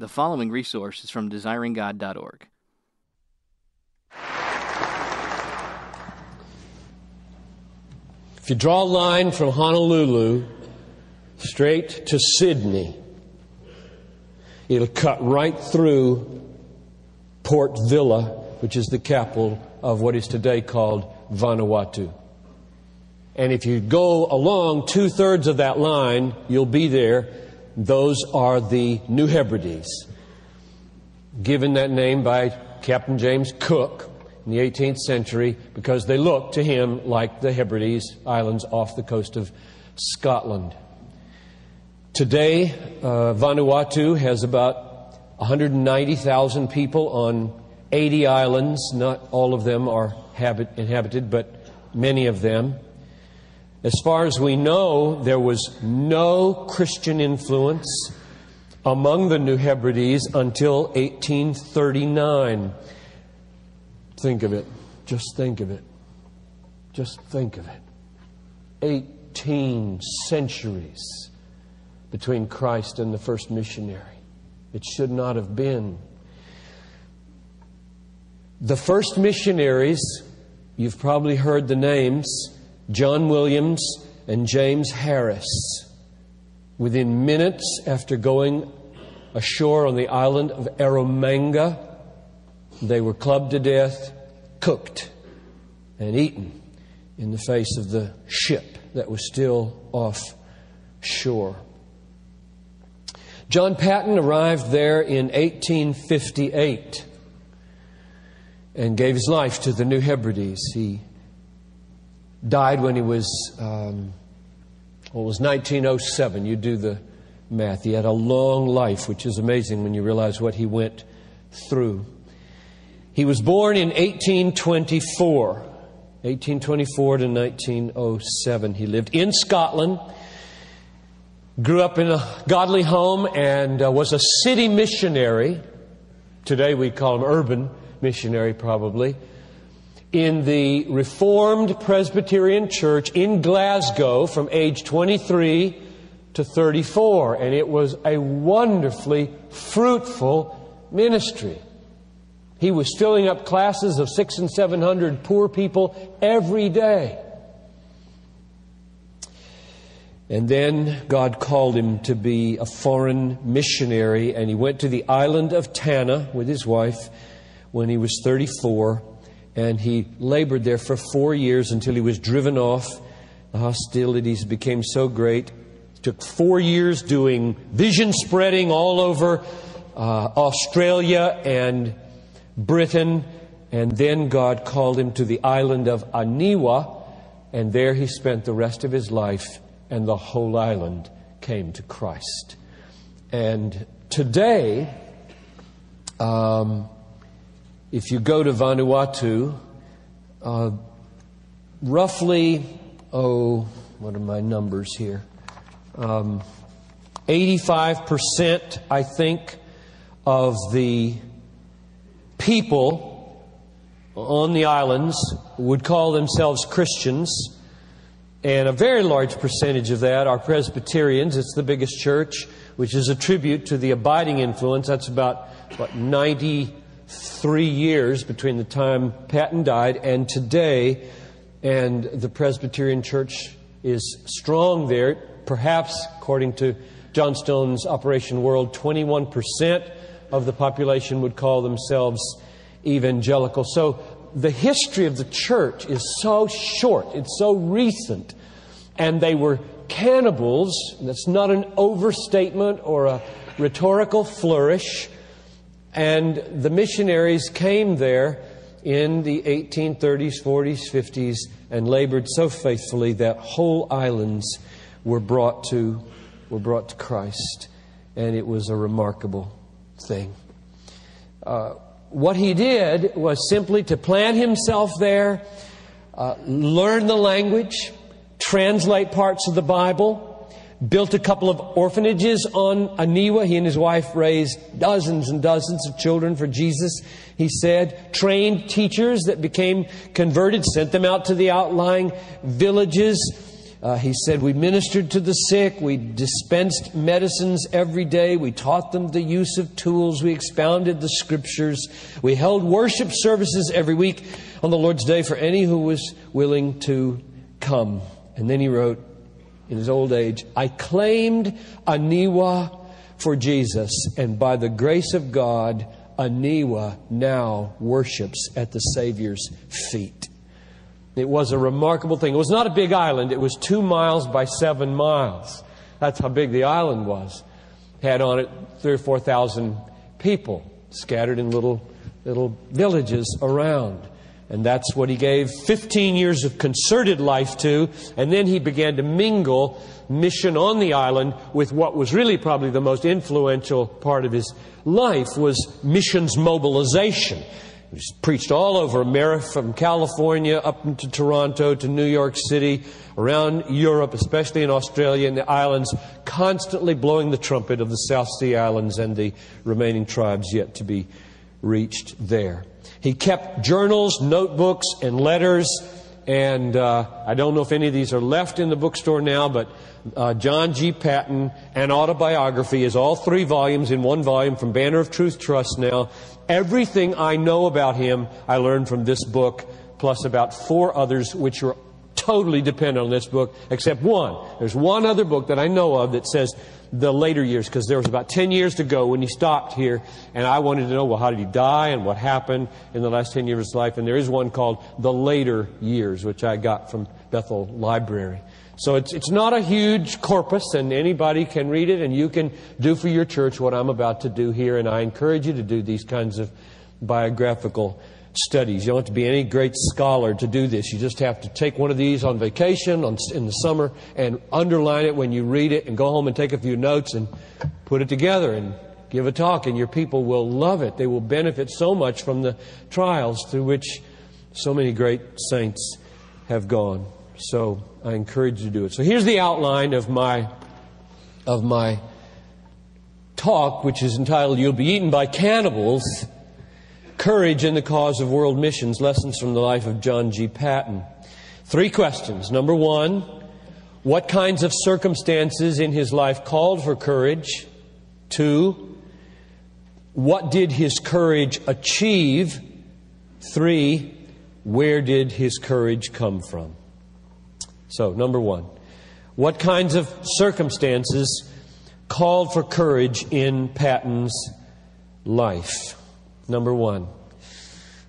The following resource is from desiringgod.org. If you draw a line from Honolulu straight to Sydney, it'll cut right through Port Vila, which is the capital of what is today called Vanuatu. And if you go along two thirds of that line, you'll be there. Those are the New Hebrides, given that name by Captain James Cook in the 18th century because they look to him like the Hebrides Islands off the coast of Scotland. Today, uh, Vanuatu has about 190,000 people on 80 islands. Not all of them are habit- inhabited, but many of them. As far as we know, there was no Christian influence among the New Hebrides until 1839. Think of it. Just think of it. Just think of it. 18 centuries between Christ and the first missionary. It should not have been. The first missionaries, you've probably heard the names John Williams and James Harris. Within minutes after going ashore on the island of Eromanga, they were clubbed to death, cooked, and eaten in the face of the ship that was still off shore. John Paton arrived there in 1858 and gave his life to the New Hebrides. He died when he was, um, well, it was 1907. You do the math. He had a long life, which is amazing when you realize what he went through. He was born in 1824. 1824 to 1907. He lived in Scotland, grew up in a godly home, and uh, was a city missionary. Today we call him urban missionary, probably. In the Reformed Presbyterian Church in Glasgow from age 23 to 34. And it was a wonderfully fruitful ministry. He was filling up classes of six and seven hundred poor people every day. And then God called him to be a foreign missionary, and he went to the island of Tanna with his wife when he was 34, and he labored there for four years until he was driven off. The hostilities became so great. It took four years doing vision spreading all over uh, Australia and Britain, and then God called him to the island of Aniwa, and there he spent the rest of his life, and the whole island came to Christ. And today, um, if you go to Vanuatu, uh, roughly, oh, what are my numbers here? Um, 85%, I think, of the people on the islands would call themselves Christians, and a very large percentage of that are Presbyterians. It's the biggest church, which is a tribute to the abiding influence. That's about, what, 93 years between the time Paton died and today, and the Presbyterian church is strong there. Perhaps, according to Johnstone's Operation World, 21 percent of the population would call themselves evangelical. So the history of the church is so short, it's so recent, and they were cannibals. And that's not an overstatement or a rhetorical flourish. And the missionaries came there in the 1830s, 40s, 50s, and labored so faithfully that whole islands were brought to, were brought to Christ. And it was a remarkable thing. Uh, what he did was simply to plant himself there, uh, learn the language, translate parts of the Bible, built a couple of orphanages on Aniwa. He and his wife raised dozens and dozens of children for Jesus, he said. Trained teachers that became converted, sent them out to the outlying villages, Uh, he said, We ministered to the sick, we dispensed medicines every day, we taught them the use of tools, we expounded the scriptures, we held worship services every week on the Lord's Day for any who was willing to come. And then he wrote, in his old age, I claimed Aniwa for Jesus, and by the grace of God, Aniwa now worships at the Savior's feet. It was a remarkable thing. It was not a big island, it was two miles by seven miles. That's how big the island was. Had on it three or four thousand people scattered in little, little villages around. And that's what he gave 15 years of concerted life to. And then he began to mingle mission on the island with what was really probably the most influential part of his life was missions mobilization. He preached all over America, from California up into Toronto to New York City, around Europe, especially in Australia and the islands, constantly blowing the trumpet of the South Sea Islands and the remaining tribes yet to be reached there. He kept journals, notebooks, and letters. And uh, I don't know if any of these are left in the bookstore now, but uh, John G. Paton, An Autobiography, is all three volumes in one volume from Banner of Truth Trust now. Everything I know about him, I learned from this book, plus about four others which are totally dependent on this book, except one. There's one other book that I know of that says the later years, because there was about 10 years to go when he stopped here, and I wanted to know, well, how did he die and what happened in the last 10 years of his life? And there is one called The Later Years, which I got from Bethel Library. So it's, it's not a huge corpus, and anybody can read it, and you can do for your church what I'm about to do here, and I encourage you to do these kinds of biographical studies. You don't have to be any great scholar to do this. You just have to take one of these on vacation on, in the summer and underline it when you read it and go home and take a few notes and put it together and give a talk, and your people will love it. They will benefit so much from the trials through which so many great saints have gone. So I encourage you to do it. So here's the outline of my of my talk, which is entitled "You'll Be Eaten by Cannibals." Courage in the Cause of World Missions Lessons from the Life of John G. Paton. Three questions. Number one, what kinds of circumstances in his life called for courage? Two, what did his courage achieve? Three, where did his courage come from? So, number one, what kinds of circumstances called for courage in Paton's life? Number one,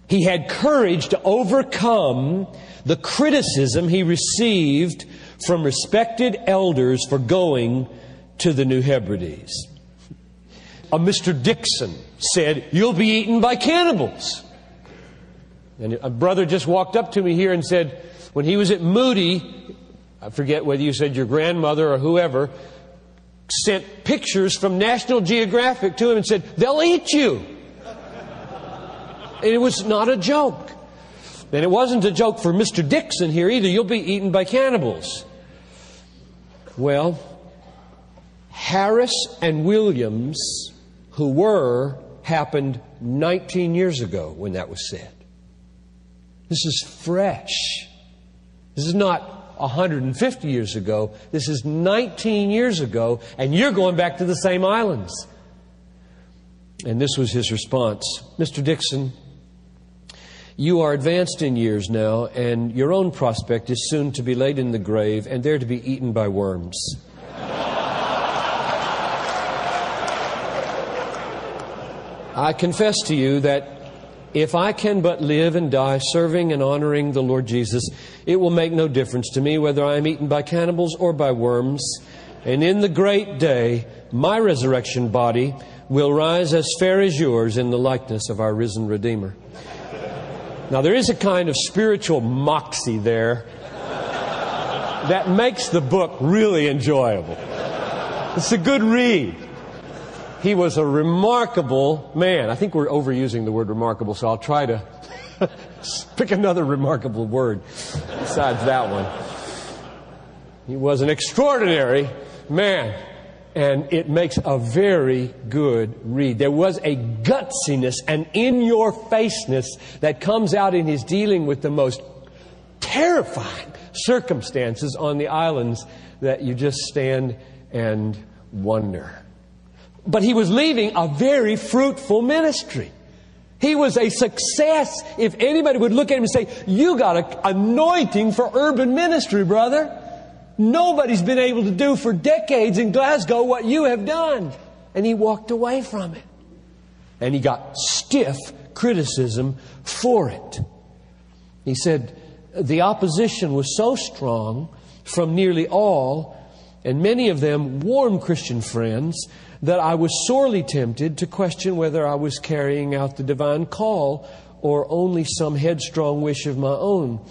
he had courage to overcome the criticism he received from respected elders for going to the New Hebrides. A Mr. Dickson said, You'll be eaten by cannibals. And a brother just walked up to me here and said, when he was at Moody, I forget whether you said your grandmother or whoever, sent pictures from National Geographic to him and said, They'll eat you. It was not a joke. And it wasn't a joke for Mr. Dickson here either. You'll be eaten by cannibals. Well, Harris and Williams, who were, happened 19 years ago when that was said. This is fresh. This is not 150 years ago. This is 19 years ago, and you're going back to the same islands. And this was his response Mr. Dickson, you are advanced in years now, and your own prospect is soon to be laid in the grave and there to be eaten by worms. I confess to you that if I can but live and die serving and honoring the Lord Jesus, it will make no difference to me whether I am eaten by cannibals or by worms. And in the great day, my resurrection body will rise as fair as yours in the likeness of our risen Redeemer. Now, there is a kind of spiritual moxie there that makes the book really enjoyable. It's a good read. He was a remarkable man. I think we're overusing the word remarkable, so I'll try to pick another remarkable word besides that one. He was an extraordinary man and it makes a very good read. There was a gutsiness and in your faceness that comes out in his dealing with the most terrifying circumstances on the islands that you just stand and wonder. But he was leaving a very fruitful ministry. He was a success. If anybody would look at him and say, You got an anointing for urban ministry, brother. Nobody's been able to do for decades in Glasgow what you have done. And he walked away from it. And he got stiff criticism for it. He said, The opposition was so strong from nearly all, and many of them warm Christian friends, that I was sorely tempted to question whether I was carrying out the divine call or only some headstrong wish of my own.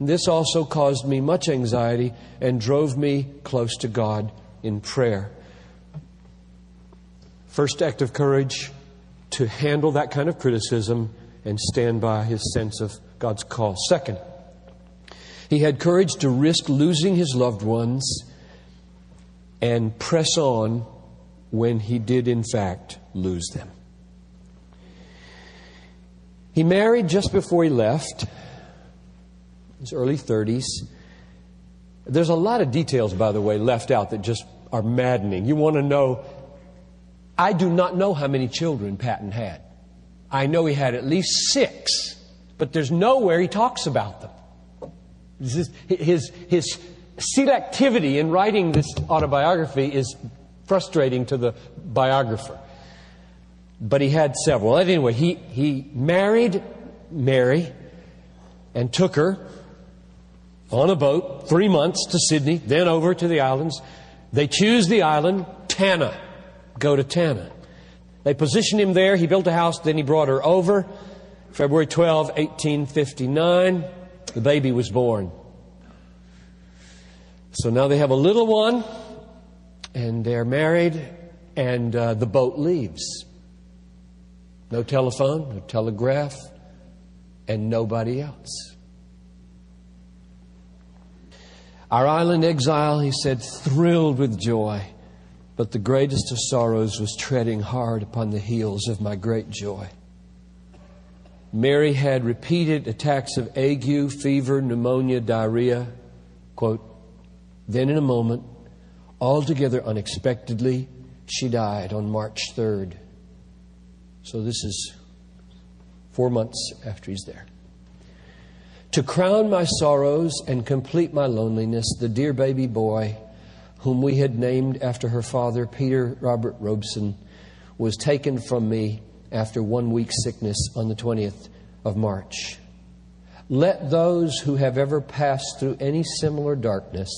This also caused me much anxiety and drove me close to God in prayer. First act of courage to handle that kind of criticism and stand by his sense of God's call. Second, he had courage to risk losing his loved ones and press on when he did, in fact, lose them. He married just before he left, his early 30s. There's a lot of details, by the way, left out that just are maddening. You want to know I do not know how many children Paton had. I know he had at least six, but there's nowhere he talks about them. His, his, his selectivity in writing this autobiography is frustrating to the biographer. But he had several. Anyway, he, he married Mary and took her on a boat three months to Sydney, then over to the islands. They choose the island, Tanna. Go to Tanna. They positioned him there. He built a house, then he brought her over. February 12, 1859, the baby was born. So now they have a little one, and they're married, and uh, the boat leaves. No telephone, no telegraph, and nobody else. Our island exile, he said, thrilled with joy, but the greatest of sorrows was treading hard upon the heels of my great joy. Mary had repeated attacks of ague, fever, pneumonia, diarrhea. Quote, then in a moment, altogether unexpectedly, she died on March 3rd. So this is four months after he's there. To crown my sorrows and complete my loneliness, the dear baby boy, whom we had named after her father, Peter Robert Robson, was taken from me after one week's sickness on the 20th of March. Let those who have ever passed through any similar darkness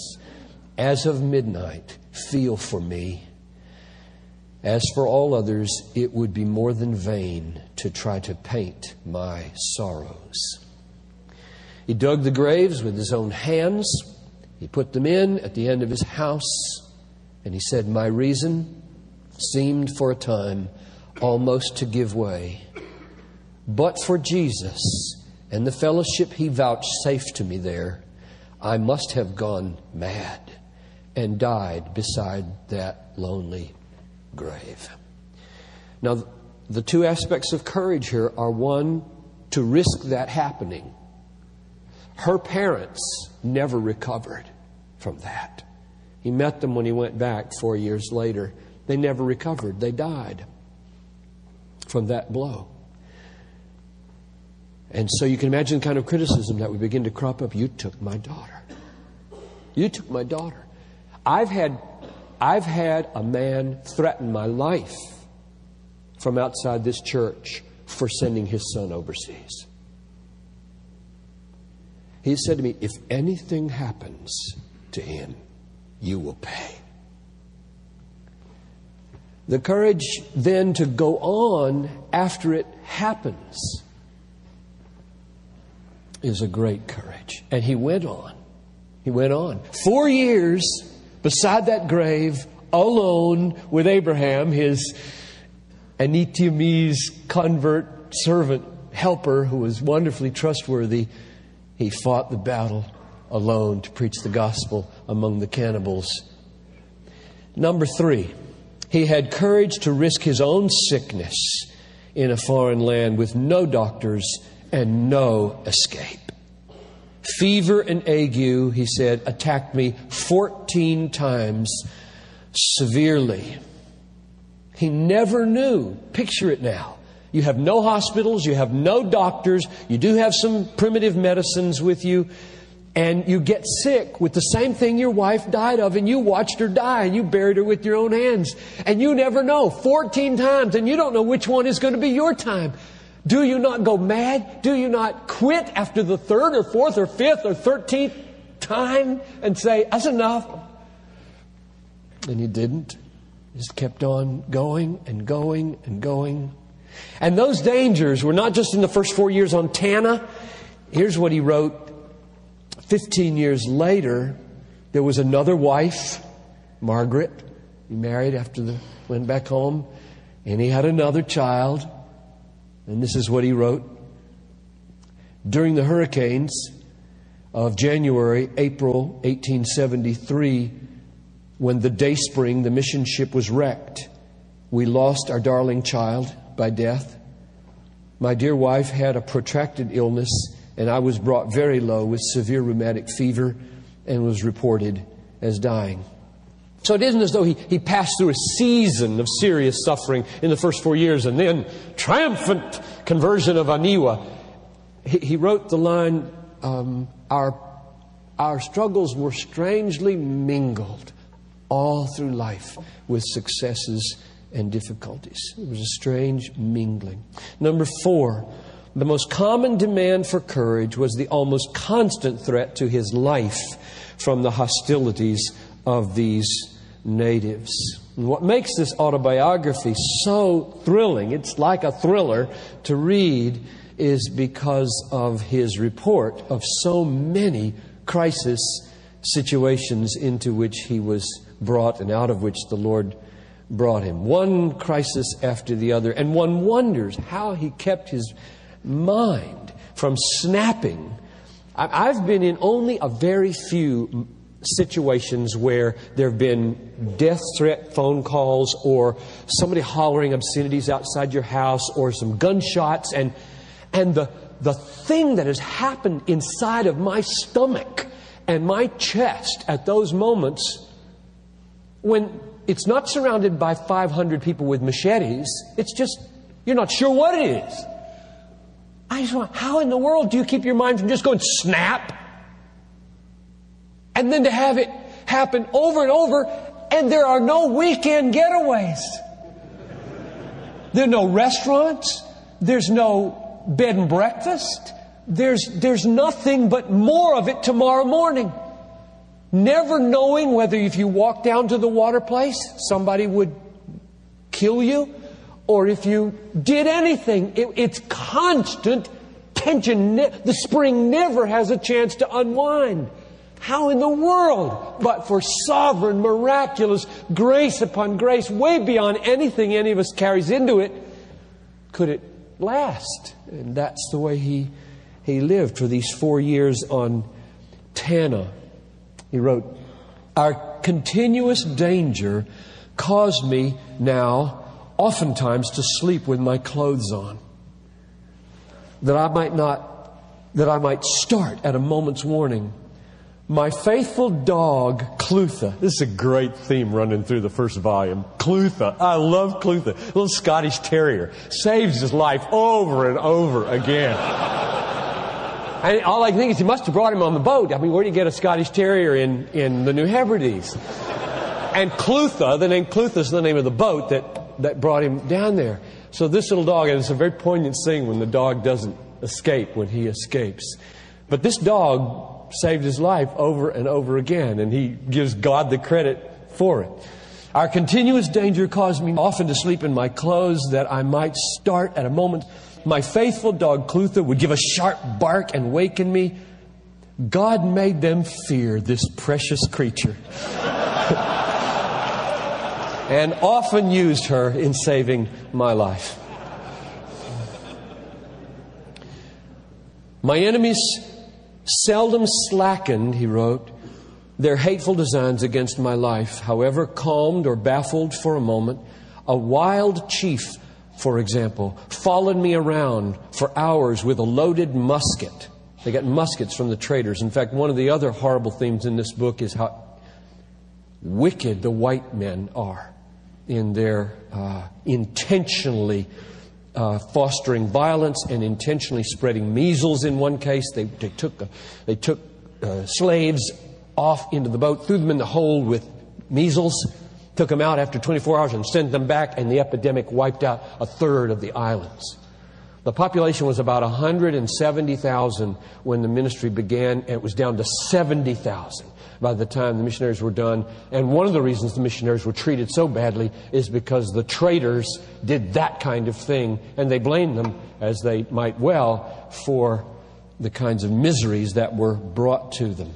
as of midnight feel for me. As for all others, it would be more than vain to try to paint my sorrows. He dug the graves with his own hands. He put them in at the end of his house. And he said, My reason seemed for a time almost to give way. But for Jesus and the fellowship he vouchsafed to me there, I must have gone mad and died beside that lonely grave. Now, the two aspects of courage here are one, to risk that happening. Her parents never recovered from that. He met them when he went back four years later. They never recovered, they died from that blow. And so you can imagine the kind of criticism that would begin to crop up. You took my daughter. You took my daughter. I've had, I've had a man threaten my life from outside this church for sending his son overseas. He said to me, If anything happens to him, you will pay. The courage then to go on after it happens is a great courage. And he went on. He went on. Four years beside that grave, alone with Abraham, his Aneityumese convert servant helper who was wonderfully trustworthy, he fought the battle alone to preach the gospel among the cannibals. Number three, he had courage to risk his own sickness in a foreign land with no doctors and no escape. Fever and ague, he said, attacked me 14 times severely. He never knew. Picture it now. You have no hospitals, you have no doctors, you do have some primitive medicines with you, and you get sick with the same thing your wife died of, and you watched her die, and you buried her with your own hands. And you never know 14 times, and you don't know which one is going to be your time. Do you not go mad? Do you not quit after the third or fourth or fifth or thirteenth time and say, That's enough? And he didn't. He just kept on going and going and going. And those dangers were not just in the first four years on Tanna. Here's what he wrote 15 years later. There was another wife, Margaret. He married after the went back home, and he had another child. And this is what he wrote. During the hurricanes of January, April 1873, when the Dayspring, the mission ship, was wrecked, we lost our darling child by death. My dear wife had a protracted illness, and I was brought very low with severe rheumatic fever and was reported as dying. So it isn't as though he, he passed through a season of serious suffering in the first four years and then triumphant conversion of Aniwa. He, he wrote the line, um, our, our struggles were strangely mingled all through life with successes and difficulties. It was a strange mingling. Number four, the most common demand for courage was the almost constant threat to his life from the hostilities of these natives. And what makes this autobiography so thrilling, it's like a thriller to read, is because of his report of so many crisis situations into which he was brought and out of which the Lord brought him. One crisis after the other. And one wonders how he kept his mind from snapping. I've been in only a very few situations where there have been death threat phone calls or somebody hollering obscenities outside your house or some gunshots and and the the thing that has happened inside of my stomach and my chest at those moments when it's not surrounded by 500 people with machetes it's just you're not sure what it is I just want how in the world do you keep your mind from just going snap and then to have it happen over and over, and there are no weekend getaways. There are no restaurants. There's no bed and breakfast. There's, there's nothing but more of it tomorrow morning. Never knowing whether if you walk down to the water place, somebody would kill you, or if you did anything. It, it's constant tension. The spring never has a chance to unwind. How in the world, but for sovereign, miraculous grace upon grace, way beyond anything any of us carries into it, could it last? And that's the way he, he lived for these four years on Tanna. He wrote, Our continuous danger caused me now oftentimes to sleep with my clothes on, that I might not, that I might start at a moment's warning my faithful dog, Clutha. This is a great theme running through the first volume. Clutha. I love Clutha. Little Scottish terrier. Saves his life over and over again. And all I can think is he must have brought him on the boat. I mean, where do you get a Scottish terrier in, in the New Hebrides? And Clutha, the name Clutha is the name of the boat that, that brought him down there. So this little dog, and it's a very poignant thing when the dog doesn't escape, when he escapes. But this dog saved his life over and over again, and he gives God the credit for it. Our continuous danger caused me often to sleep in my clothes that I might start at a moment. My faithful dog Clutha would give a sharp bark and waken me. God made them fear this precious creature. and often used her in saving my life. My enemies seldom slackened, he wrote, their hateful designs against my life, however calmed or baffled for a moment. A wild chief, for example, followed me around for hours with a loaded musket, They got muskets from the traders. In fact, one of the other horrible themes in this book is how wicked the white men are in their uh, intentionally uh, fostering violence and intentionally spreading measles in one case. They, they took, uh, they took uh, slaves off into the boat, threw them in the hold with measles, took them out after 24 hours and sent them back, and the epidemic wiped out a third of the islands. The population was about 170,000 when the ministry began, and it was down to 70,000 by the time the missionaries were done. And one of the reasons the missionaries were treated so badly is because the traders did that kind of thing, and they blamed them, as they might well, for the kinds of miseries that were brought to them.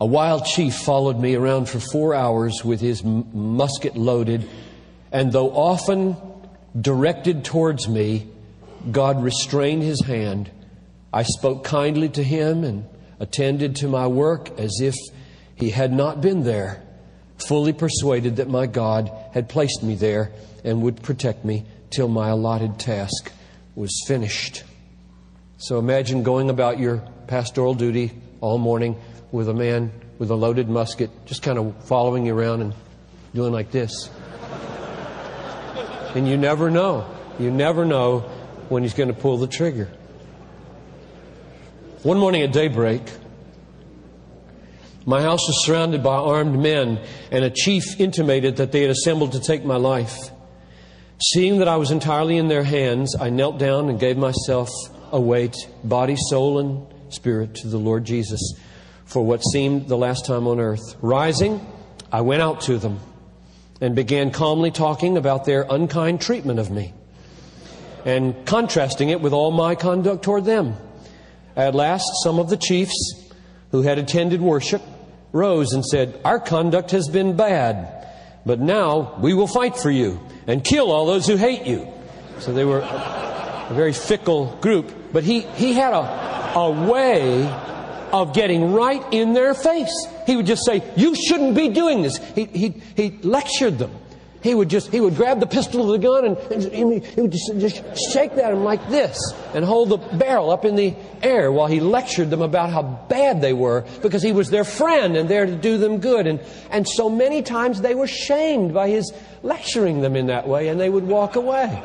A wild chief followed me around for four hours with his musket loaded, and though often directed towards me, God restrained his hand. I spoke kindly to him and attended to my work as if he had not been there, fully persuaded that my God had placed me there and would protect me till my allotted task was finished. So imagine going about your pastoral duty all morning with a man with a loaded musket just kind of following you around and doing like this. And you never know. You never know when he's going to pull the trigger. One morning at daybreak, my house was surrounded by armed men, and a chief intimated that they had assembled to take my life. Seeing that I was entirely in their hands, I knelt down and gave myself away, body, soul, and spirit, to the Lord Jesus for what seemed the last time on earth. Rising, I went out to them and began calmly talking about their unkind treatment of me and contrasting it with all my conduct toward them. At last, some of the chiefs who had attended worship rose and said, Our conduct has been bad, but now we will fight for you and kill all those who hate you. So they were a very fickle group. But he, he had a, a way of getting right in their face. He would just say, You shouldn't be doing this. He, he, he lectured them. He would just, he would grab the pistol of the gun and, and he would just, just shake at them like this and hold the barrel up in the air while he lectured them about how bad they were because he was their friend and there to do them good. And, and so many times they were shamed by his lecturing them in that way and they would walk away.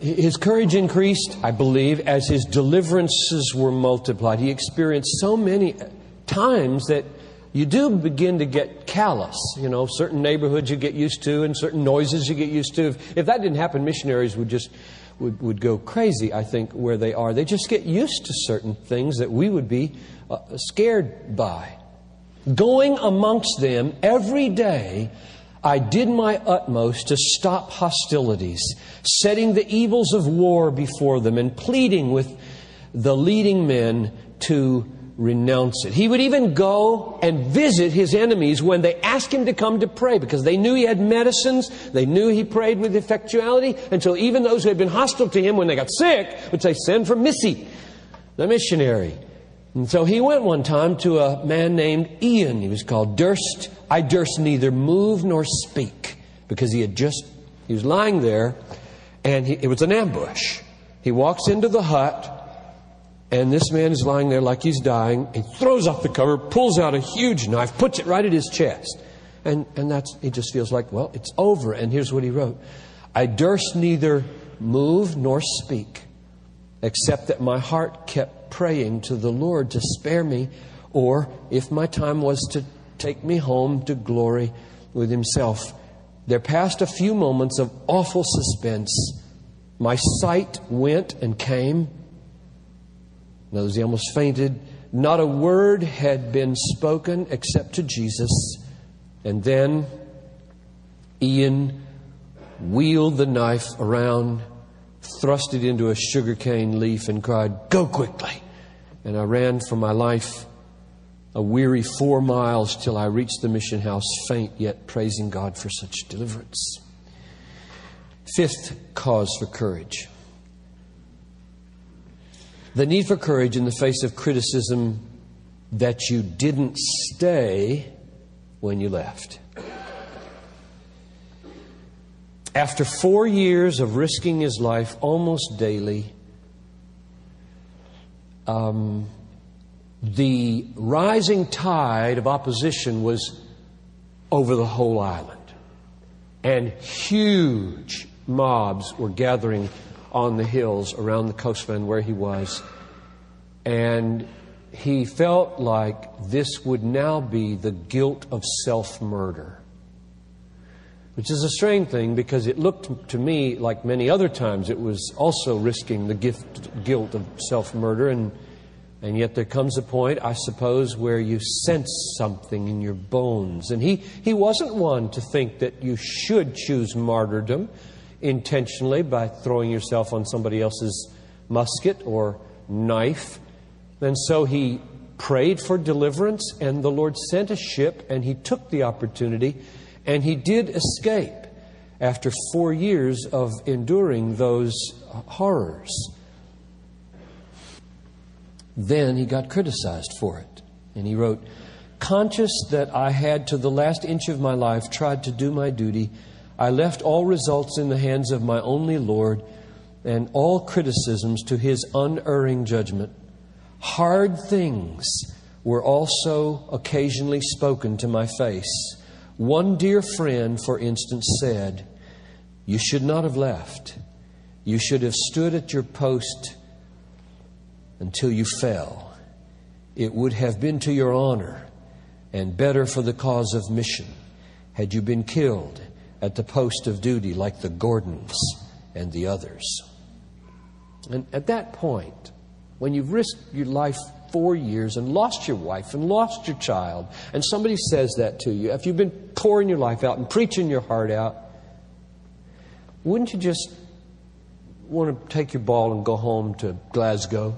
His courage increased, I believe, as his deliverances were multiplied. He experienced so many times that you do begin to get callous. You know, certain neighborhoods you get used to and certain noises you get used to. If, if that didn't happen, missionaries would just would, would go crazy, I think, where they are. They just get used to certain things that we would be uh, scared by. Going amongst them every day I did my utmost to stop hostilities, setting the evils of war before them and pleading with the leading men to renounce it. He would even go and visit his enemies when they asked him to come to pray because they knew he had medicines, they knew he prayed with effectuality, and so even those who had been hostile to him when they got sick would say, Send for Missy, the missionary. And so he went one time to a man named Ian. He was called Durst. I durst neither move nor speak because he had just, he was lying there and he, it was an ambush. He walks into the hut and this man is lying there like he's dying. He throws off the cover, pulls out a huge knife, puts it right at his chest. And, and that's, he just feels like, well, it's over. And here's what he wrote I durst neither move nor speak, except that my heart kept praying to the Lord to spare me, or if my time was to take me home to glory with Himself. There passed a few moments of awful suspense. My sight went and came. Notice he almost fainted. Not a word had been spoken except to Jesus. And then Ian wheeled the knife around thrust it into a sugarcane leaf, and cried, Go quickly! And I ran for my life a weary four miles till I reached the mission house, faint yet praising God for such deliverance. Fifth cause for courage the need for courage in the face of criticism that you didn't stay when you left. After four years of risking his life almost daily, um, the rising tide of opposition was over the whole island. And huge mobs were gathering on the hills around the coastline where he was. And he felt like this would now be the guilt of self murder. Which is a strange thing because it looked to me like many other times it was also risking the gift, guilt of self murder. And, and yet there comes a point, I suppose, where you sense something in your bones. And he, he wasn't one to think that you should choose martyrdom intentionally by throwing yourself on somebody else's musket or knife. And so he prayed for deliverance, and the Lord sent a ship, and he took the opportunity, and he did escape after four years of enduring those horrors. Then he got criticized for it, and he wrote, Conscious that I had to the last inch of my life tried to do my duty, I left all results in the hands of my only Lord and all criticisms to his unerring judgment. Hard things were also occasionally spoken to my face. One dear friend, for instance, said, You should not have left. You should have stood at your post until you fell. It would have been to your honor and better for the cause of mission had you been killed at the post of duty like the Gordons and the others. And at that point, when you've risked your life four years and lost your wife and lost your child, and somebody says that to you, if you've been pouring your life out and preaching your heart out, wouldn't you just want to take your ball and go home to Glasgow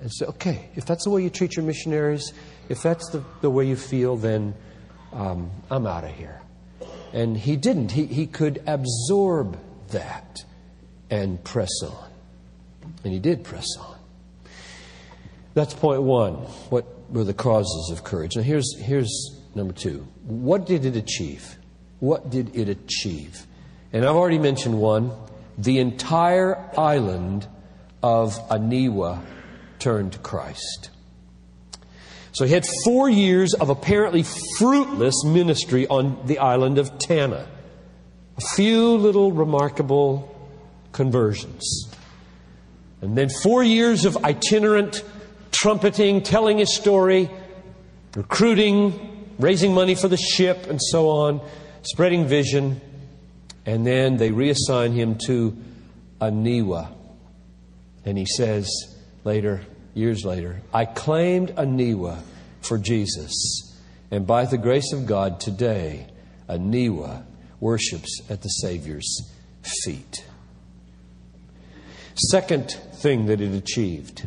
and say, okay, if that's the way you treat your missionaries, if that's the, the way you feel, then um, I'm out of here. And he didn't. He, he could absorb that and press on. And he did press on. That's point one. What were the causes of courage? Now, here's, here's number two. What did it achieve? What did it achieve? And I've already mentioned one. The entire island of Aniwa turned to Christ. So he had four years of apparently fruitless ministry on the island of Tanna. A few little remarkable conversions. And then four years of itinerant trumpeting, telling his story, recruiting, raising money for the ship, and so on, spreading vision. And then they reassign him to Aniwa. And he says later, years later, I claimed Aniwa for Jesus. And by the grace of God, today, Aniwa worships at the Savior's feet. Second thing that it achieved.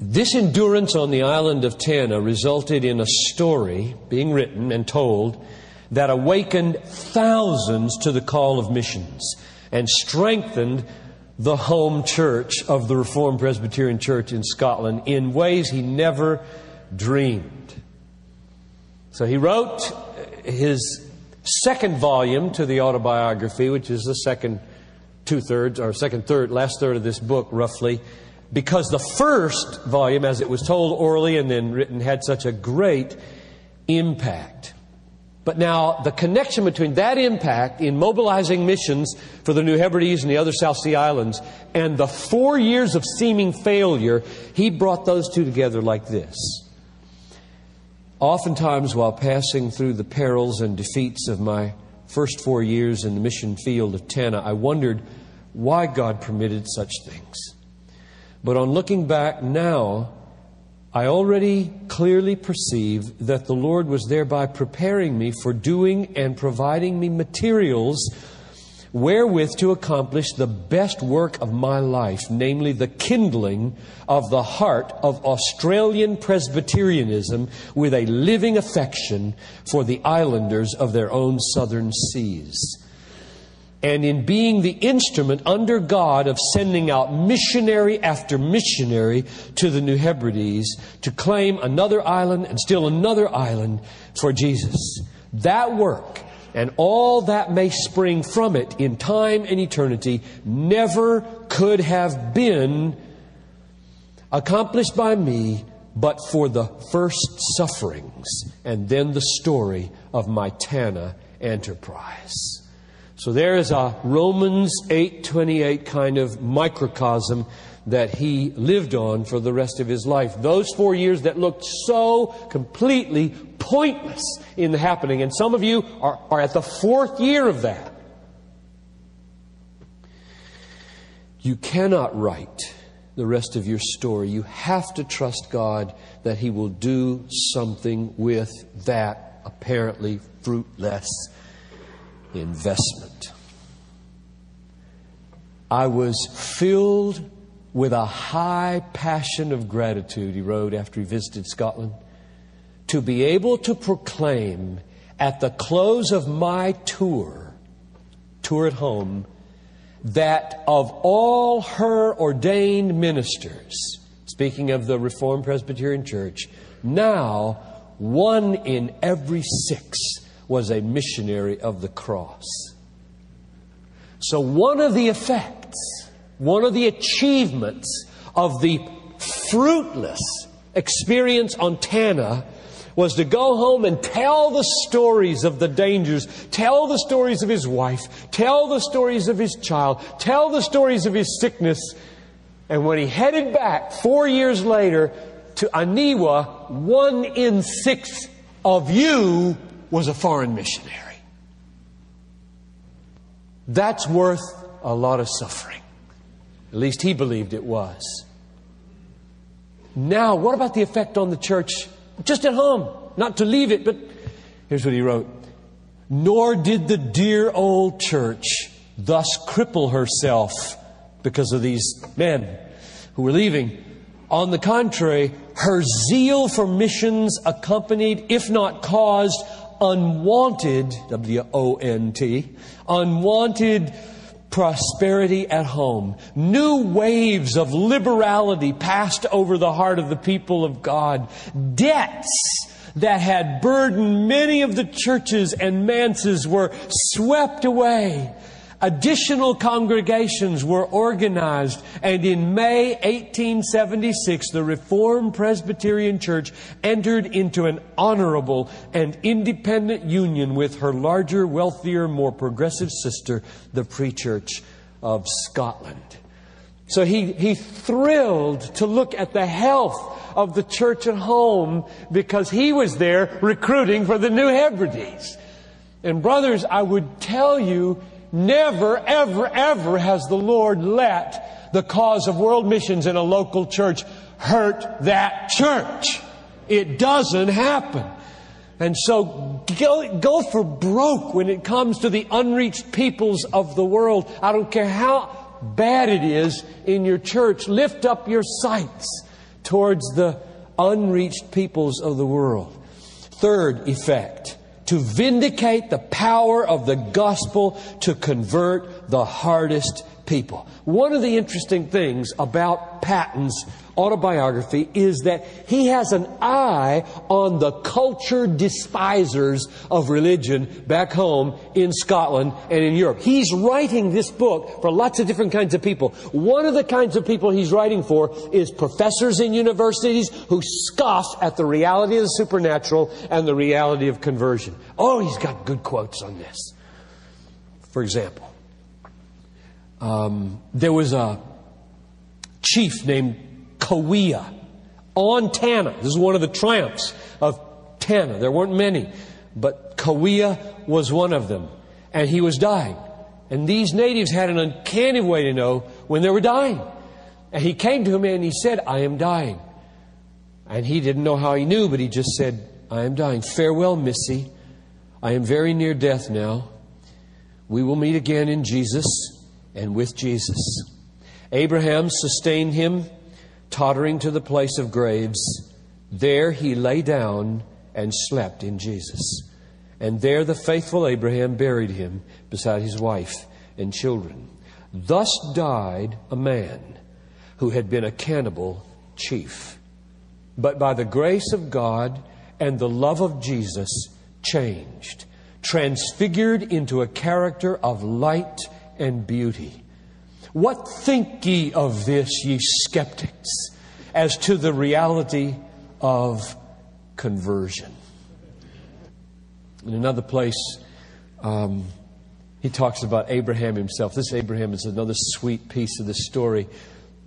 This endurance on the island of Tanna resulted in a story being written and told that awakened thousands to the call of missions and strengthened the home church of the Reformed Presbyterian Church in Scotland in ways he never dreamed. So he wrote his second volume to the autobiography, which is the second two thirds, or second third, last third of this book, roughly, because the first volume, as it was told orally and then written, had such a great impact. But now, the connection between that impact in mobilizing missions for the New Hebrides and the other South Sea Islands and the four years of seeming failure, he brought those two together like this. Oftentimes, while passing through the perils and defeats of my first four years in the mission field of Tanna, I wondered why God permitted such things. But on looking back now, I already clearly perceive that the Lord was thereby preparing me for doing and providing me materials wherewith to accomplish the best work of my life, namely the kindling of the heart of Australian Presbyterianism with a living affection for the islanders of their own southern seas and in being the instrument under God of sending out missionary after missionary to the New Hebrides to claim another island and still another island for Jesus. That work and all that may spring from it in time and eternity never could have been accomplished by me but for the first sufferings and then the story of my Tanna enterprise. So there is a Romans 8:28 kind of microcosm that he lived on for the rest of his life. Those 4 years that looked so completely pointless in the happening and some of you are, are at the fourth year of that. You cannot write the rest of your story. You have to trust God that He will do something with that apparently fruitless investment. I was filled with a high passion of gratitude, he wrote after he visited Scotland, to be able to proclaim at the close of my tour, tour at home, that of all her ordained ministers, speaking of the Reformed Presbyterian Church, now one in every six was a missionary of the cross. So, one of the effects, one of the achievements of the fruitless experience on Tanna was to go home and tell the stories of the dangers, tell the stories of his wife, tell the stories of his child, tell the stories of his sickness. And when he headed back four years later to Aniwa, one in six of you was a foreign missionary. That's worth a lot of suffering. At least he believed it was. Now, what about the effect on the church just at home, not to leave it, but here's what he wrote. Nor did the dear old church thus cripple herself because of these men who were leaving. On the contrary, her zeal for missions accompanied, if not caused, unwonted, W O N T, unwonted prosperity at home. New waves of liberality passed over the heart of the people of God. Debts that had burdened many of the churches and manses were swept away. Additional congregations were organized, and in May 1876, the Reformed Presbyterian Church entered into an honorable and independent union with her larger, wealthier, more progressive sister, the Free Church of Scotland. So he, he thrilled to look at the health of the church at home because he was there recruiting for the New Hebrides. And brothers, I would tell you, Never, ever, ever has the Lord let the cause of world missions in a local church hurt that church. It doesn't happen. And so go, go for broke when it comes to the unreached peoples of the world. I don't care how bad it is in your church. Lift up your sights towards the unreached peoples of the world. Third effect to vindicate the power of the gospel to convert the hardest people. One of the interesting things about Paton's autobiography is that he has an eye on the culture despisers of religion back home in Scotland and in Europe. He's writing this book for lots of different kinds of people. One of the kinds of people he's writing for is professors in universities who scoff at the reality of the supernatural and the reality of conversion. Oh, he's got good quotes on this. For example, um, there was a chief named Kowia on Tanna. This is one of the triumphs of Tanna. There weren't many, but Kowia was one of them. And he was dying. And these natives had an uncanny way to know when they were dying. And he came to him and he said, I am dying. And he didn't know how he knew, but he just said, I am dying. Farewell, Missy. I am very near death now. We will meet again in Jesus and with Jesus. Abraham sustained him tottering to the place of graves. There he lay down and slept in Jesus. And there the faithful Abraham buried him beside his wife and children. Thus died a man who had been a cannibal chief. But by the grace of God and the love of Jesus, changed transfigured into a character of light and beauty. What think ye of this, ye skeptics, as to the reality of conversion? In another place, um, he talks about Abraham himself. This Abraham is another sweet piece of the story.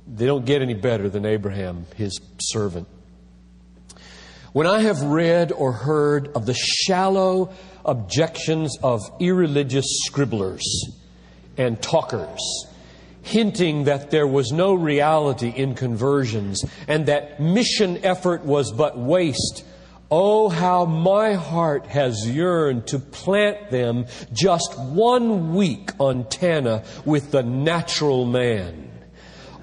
They don't get any better than Abraham, his servant. When I have read or heard of the shallow objections of irreligious scribblers and talkers, hinting that there was no reality in conversions and that mission effort was but waste, Oh, how my heart has yearned to plant them just one week on Tanna with the natural man.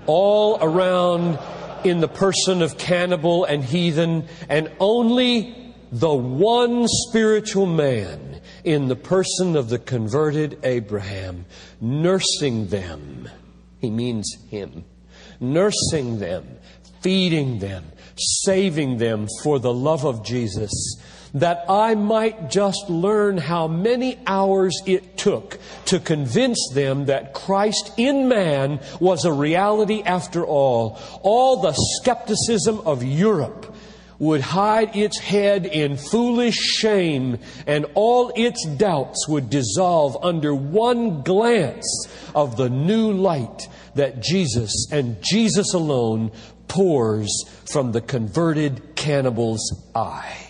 All around in the person of cannibal and heathen, and only the one spiritual man in the person of the converted Abraham, nursing them. He means him. Nursing them, feeding them, saving them for the love of Jesus, that I might just learn how many hours it took to convince them that Christ in man was a reality after all. All the skepticism of Europe would hide its head in foolish shame, and all its doubts would dissolve under one glance of the new light that Jesus and Jesus alone pours from the converted cannibal's eye.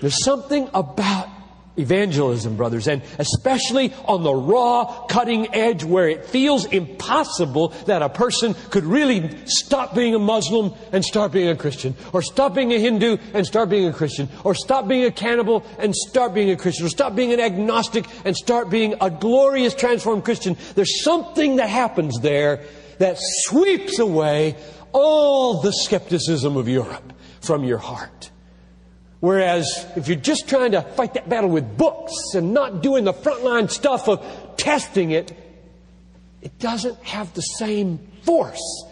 There's something about evangelism, brothers, and especially on the raw, cutting edge where it feels impossible that a person could really stop being a Muslim and start being a Christian, or stop being a Hindu and start being a Christian, or stop being a cannibal and start being a Christian, or stop being an agnostic and start being a glorious transformed Christian. There's something that happens there that sweeps away all the skepticism of Europe from your heart. Whereas if you're just trying to fight that battle with books and not doing the frontline stuff of testing it, it doesn't have the same force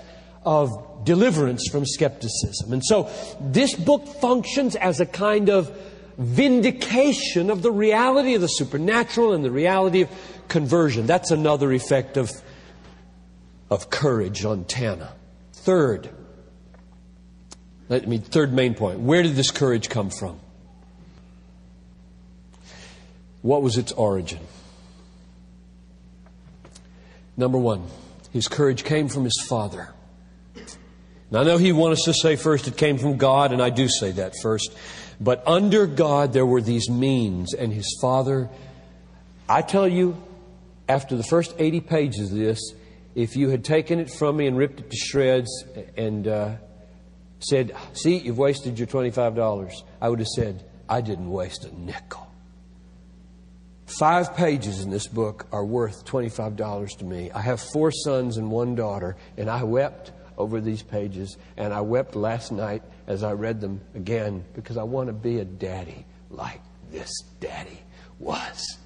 of deliverance from skepticism. And so this book functions as a kind of vindication of the reality of the supernatural and the reality of conversion. That's another effect of, of courage on Tanna. Third, let me, third main point. Where did this courage come from? What was its origin? Number one, his courage came from his father. Now, I know he wants us to say first it came from God, and I do say that first. But under God, there were these means, and his father, I tell you, after the first 80 pages of this, if you had taken it from me and ripped it to shreds and uh, said, See, you've wasted your $25, I would have said, I didn't waste a nickel. Five pages in this book are worth $25 to me. I have four sons and one daughter, and I wept over these pages, and I wept last night as I read them again because I want to be a daddy like this daddy was.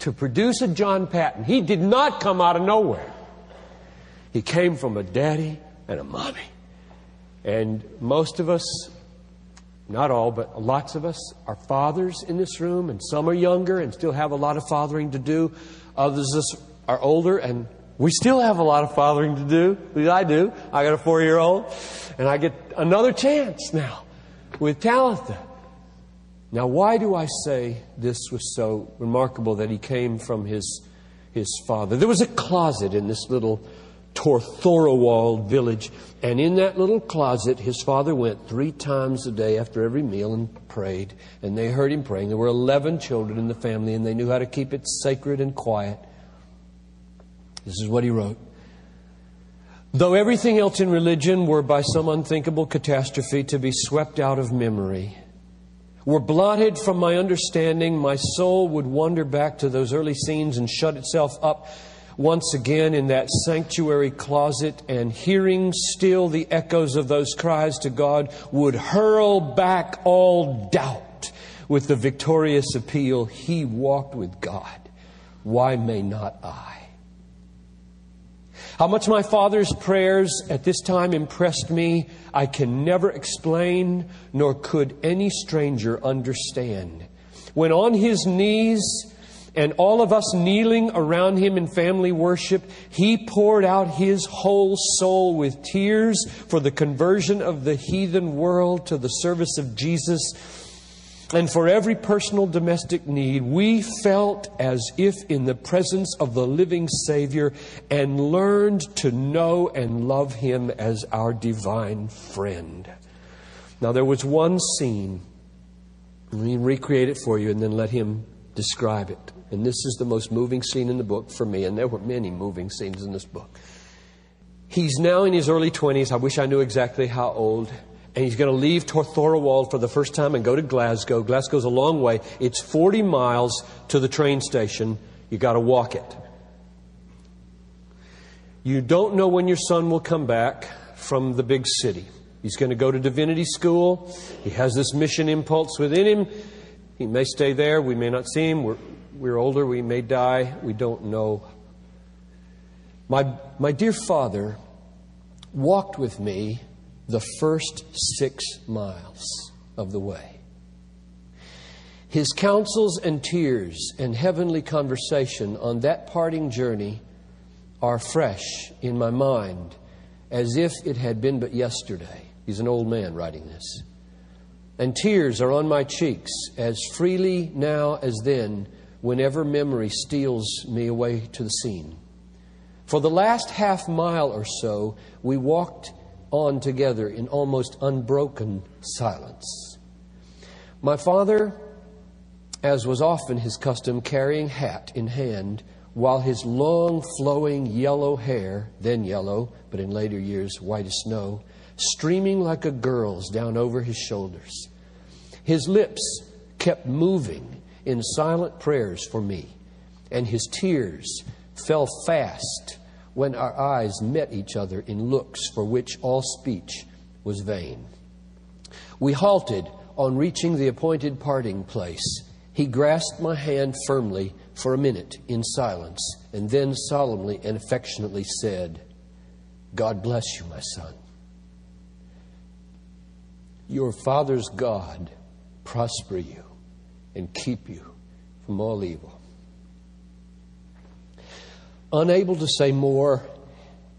To produce a John Paton, he did not come out of nowhere. He came from a daddy and a mommy. And most of us, not all, but lots of us are fathers in this room, and some are younger and still have a lot of fathering to do. Others are older and we still have a lot of fathering to do. At I do. I got a four year old, and I get another chance now with Talitha. Now, why do I say this was so remarkable that he came from his, his father? There was a closet in this little Torthorwald village. And in that little closet, his father went three times a day after every meal and prayed. And they heard him praying. There were 11 children in the family, and they knew how to keep it sacred and quiet. This is what he wrote. Though everything else in religion were by some unthinkable catastrophe to be swept out of memory, were blotted from my understanding, my soul would wander back to those early scenes and shut itself up once again in that sanctuary closet and hearing still the echoes of those cries to God would hurl back all doubt with the victorious appeal, He walked with God. Why may not I? How much my father's prayers at this time impressed me, I can never explain, nor could any stranger understand. when on his knees and all of us kneeling around him in family worship, he poured out his whole soul with tears for the conversion of the heathen world to the service of Jesus. And for every personal domestic need, we felt as if in the presence of the living Savior and learned to know and love him as our divine friend. Now, there was one scene. Let me recreate it for you and then let him describe it. And this is the most moving scene in the book for me, and there were many moving scenes in this book. He's now in his early 20s. I wish I knew exactly how old. And he's going to leave Thorowald for the first time and go to Glasgow. Glasgow's a long way. It's 40 miles to the train station. You got to walk it. You don't know when your son will come back from the big city. He's going to go to divinity school. He has this mission impulse within him. He may stay there. We may not see him. We're, we're older. We may die. We don't know. My, my dear father walked with me the first six miles of the way. His counsels and tears and heavenly conversation on that parting journey are fresh in my mind as if it had been but yesterday. He's an old man writing this. And tears are on my cheeks as freely now as then whenever memory steals me away to the scene. For the last half mile or so, we walked on together in almost unbroken silence. My father, as was often his custom, carrying hat in hand, while his long flowing yellow hair, then yellow, but in later years white as snow, streaming like a girl's down over his shoulders. His lips kept moving in silent prayers for me, and his tears fell fast when our eyes met each other in looks for which all speech was vain. We halted on reaching the appointed parting place. He grasped my hand firmly for a minute in silence, and then solemnly and affectionately said, God bless you, my son. Your Father's God prosper you and keep you from all evil. Unable to say more,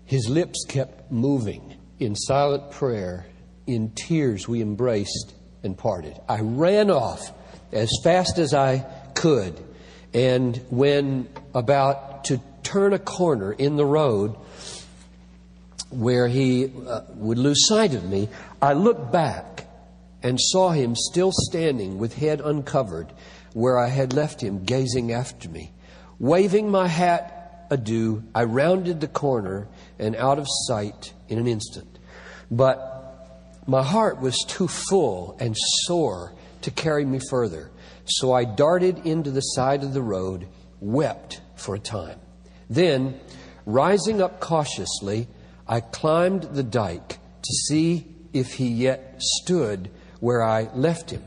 his lips kept moving in silent prayer. In tears, we embraced and parted. I ran off as fast as I could, and when about to turn a corner in the road where he uh, would lose sight of me, I looked back and saw him still standing with head uncovered where I had left him, gazing after me. Waving my hat adieu, I rounded the corner and out of sight in an instant. But my heart was too full and sore to carry me further, so I darted into the side of the road, wept for a time. Then, rising up cautiously, I climbed the dike to see if he yet stood where I left him.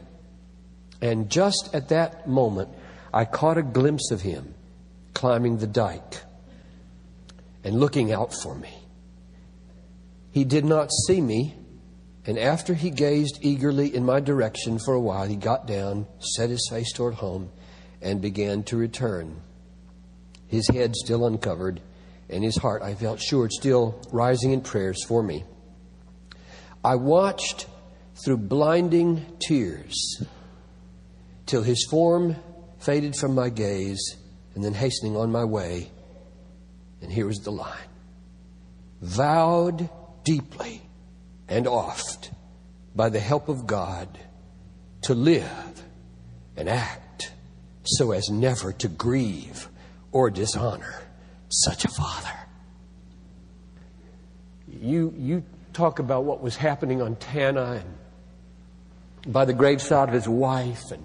And just at that moment, I caught a glimpse of him climbing the dike and looking out for me. He did not see me, and after he gazed eagerly in my direction for a while, he got down, set his face toward home, and began to return. His head still uncovered, and his heart, I felt sure, still rising in prayers for me. I watched through blinding tears till his form faded from my gaze, and then hastening on my way. And here is the line Vowed deeply and oft by the help of God to live and act so as never to grieve or dishonor such a father. You, you talk about what was happening on Tanna and by the graveside of his wife and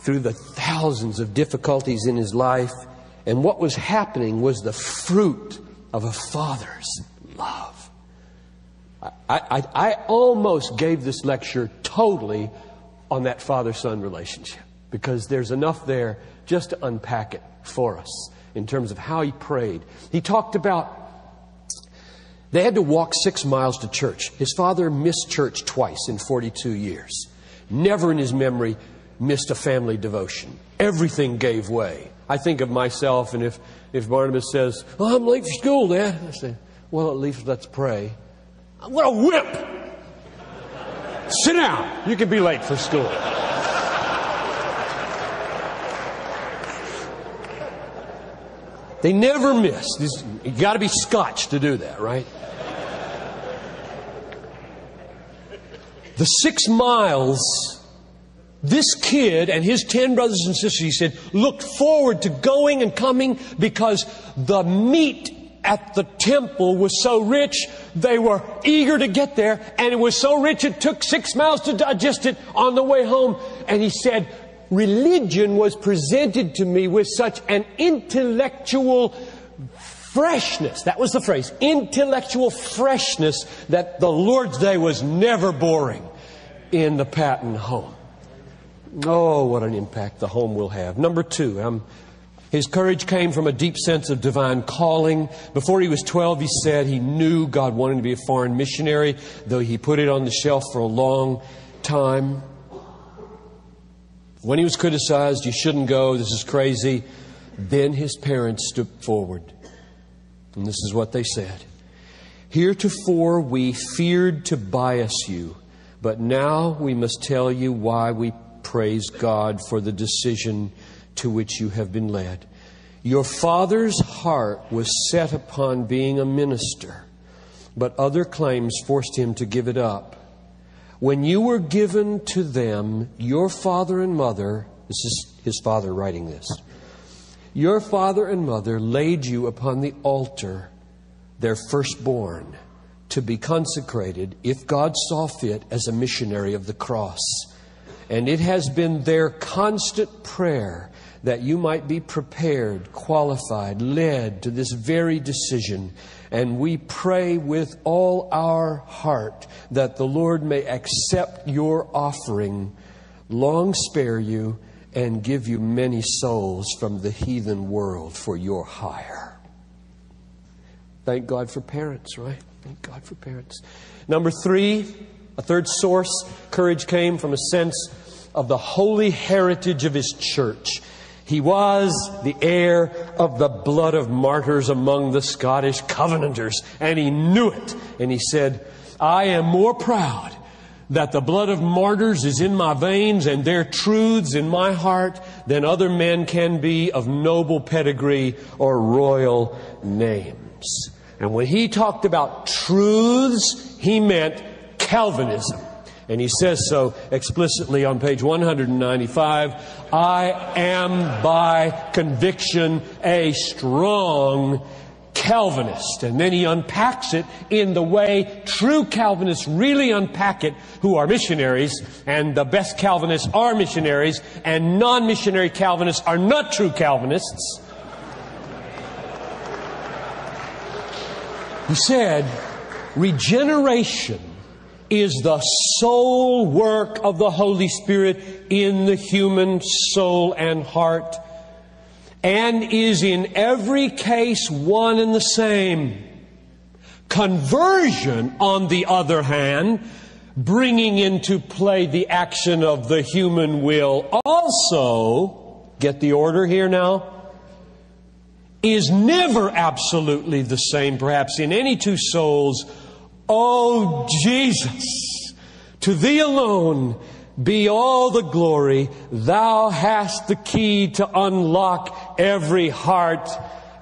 through the thousands of difficulties in his life. And what was happening was the fruit of a father's love. I, I, I almost gave this lecture totally on that father son relationship because there's enough there just to unpack it for us in terms of how he prayed. He talked about they had to walk six miles to church. His father missed church twice in 42 years. Never in his memory missed a family devotion. Everything gave way. I think of myself, and if, if Barnabas says, oh, I'm late for school, Dad, I say, Well, at least let's pray. What a whip! Sit down. You can be late for school. They never miss. You got to be scotch to do that, right? The six miles, this kid and his ten brothers and sisters, he said, looked forward to going and coming because the meat at the temple was so rich, they were eager to get there, and it was so rich it took six miles to digest it on the way home. And he said, religion was presented to me with such an intellectual freshness. That was the phrase. Intellectual freshness that the Lord's Day was never boring in the Paton home. Oh, what an impact the home will have. Number two, um, his courage came from a deep sense of divine calling. Before he was 12, he said he knew God wanted to be a foreign missionary, though he put it on the shelf for a long time. When he was criticized, you shouldn't go, this is crazy, then his parents stood forward. And this is what they said Heretofore we feared to bias you, but now we must tell you why we praise God for the decision to which you have been led. Your father's heart was set upon being a minister, but other claims forced him to give it up. When you were given to them, your father and mother, this is his father writing this, your father and mother laid you upon the altar, their firstborn, to be consecrated, if God saw fit, as a missionary of the cross. And it has been their constant prayer that you might be prepared, qualified, led to this very decision. And we pray with all our heart that the Lord may accept your offering, long spare you, and give you many souls from the heathen world for your hire. Thank God for parents, right? Thank God for parents. Number three, a third source, courage came from a sense of the holy heritage of his church. He was the heir of the blood of martyrs among the Scottish Covenanters, and he knew it. And he said, I am more proud that the blood of martyrs is in my veins and their truths in my heart than other men can be of noble pedigree or royal names. And when he talked about truths, he meant Calvinism. And he says so explicitly on page 195 I am by conviction a strong Calvinist. And then he unpacks it in the way true Calvinists really unpack it, who are missionaries, and the best Calvinists are missionaries, and non missionary Calvinists are not true Calvinists. He said, regeneration is the sole work of the Holy Spirit in the human soul and heart and is in every case one and the same. Conversion, on the other hand, bringing into play the action of the human will also, get the order here now, is never absolutely the same, perhaps in any two souls Oh, Jesus, to thee alone be all the glory. Thou hast the key to unlock every heart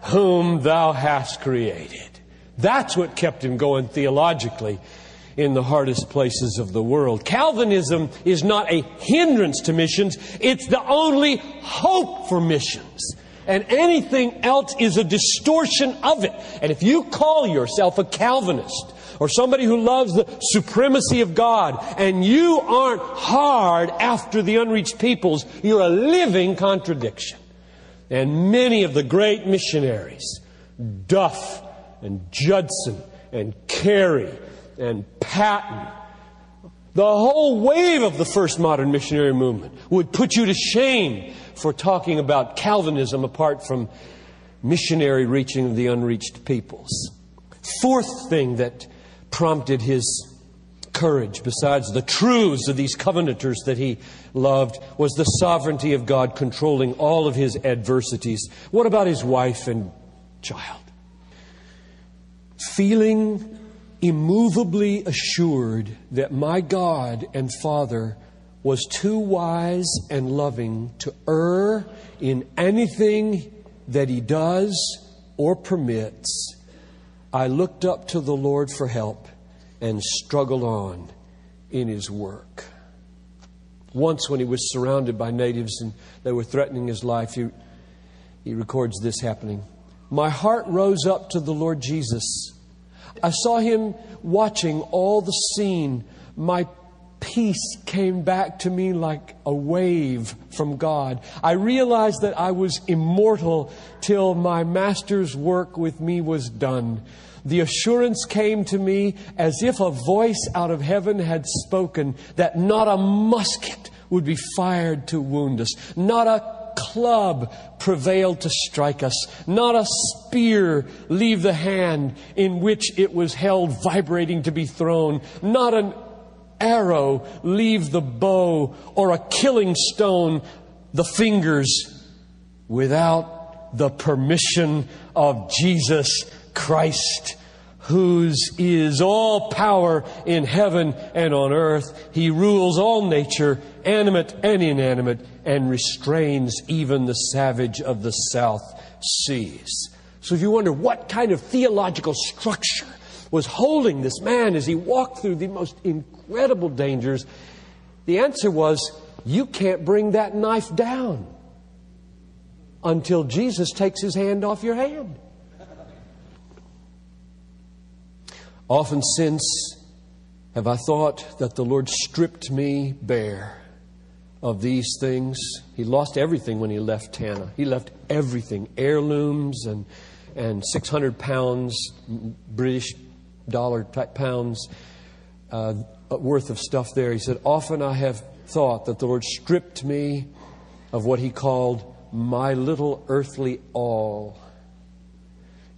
whom thou hast created. That's what kept him going theologically in the hardest places of the world. Calvinism is not a hindrance to missions, it's the only hope for missions. And anything else is a distortion of it. And if you call yourself a Calvinist, or somebody who loves the supremacy of God, and you aren't hard after the unreached peoples, you're a living contradiction. And many of the great missionaries, Duff and Judson and Carey and Paton, the whole wave of the first modern missionary movement would put you to shame for talking about Calvinism apart from missionary reaching of the unreached peoples. Fourth thing that prompted his courage, besides the truths of these covenanters that he loved, was the sovereignty of God controlling all of his adversities. What about his wife and child? Feeling immovably assured that my God and Father was too wise and loving to err in anything that he does or permits, I looked up to the Lord for help and struggled on in his work. Once, when he was surrounded by natives and they were threatening his life, he, he records this happening. My heart rose up to the Lord Jesus. I saw him watching all the scene. My peace came back to me like a wave from God. I realized that I was immortal till my master's work with me was done. The assurance came to me as if a voice out of heaven had spoken that not a musket would be fired to wound us, not a club prevailed to strike us, not a spear leave the hand in which it was held vibrating to be thrown, not an arrow leave the bow, or a killing stone the fingers without the permission of Jesus Christ, whose is all power in heaven and on earth. He rules all nature, animate and inanimate, and restrains even the savage of the South Seas. So if you wonder what kind of theological structure was holding this man as he walked through the most incredible dangers, the answer was you can't bring that knife down until Jesus takes his hand off your hand. Often since have I thought that the Lord stripped me bare of these things. He lost everything when he left Tanna. He left everything heirlooms and, and 600 pounds, British dollar type pounds uh, worth of stuff there. He said, Often I have thought that the Lord stripped me of what he called my little earthly all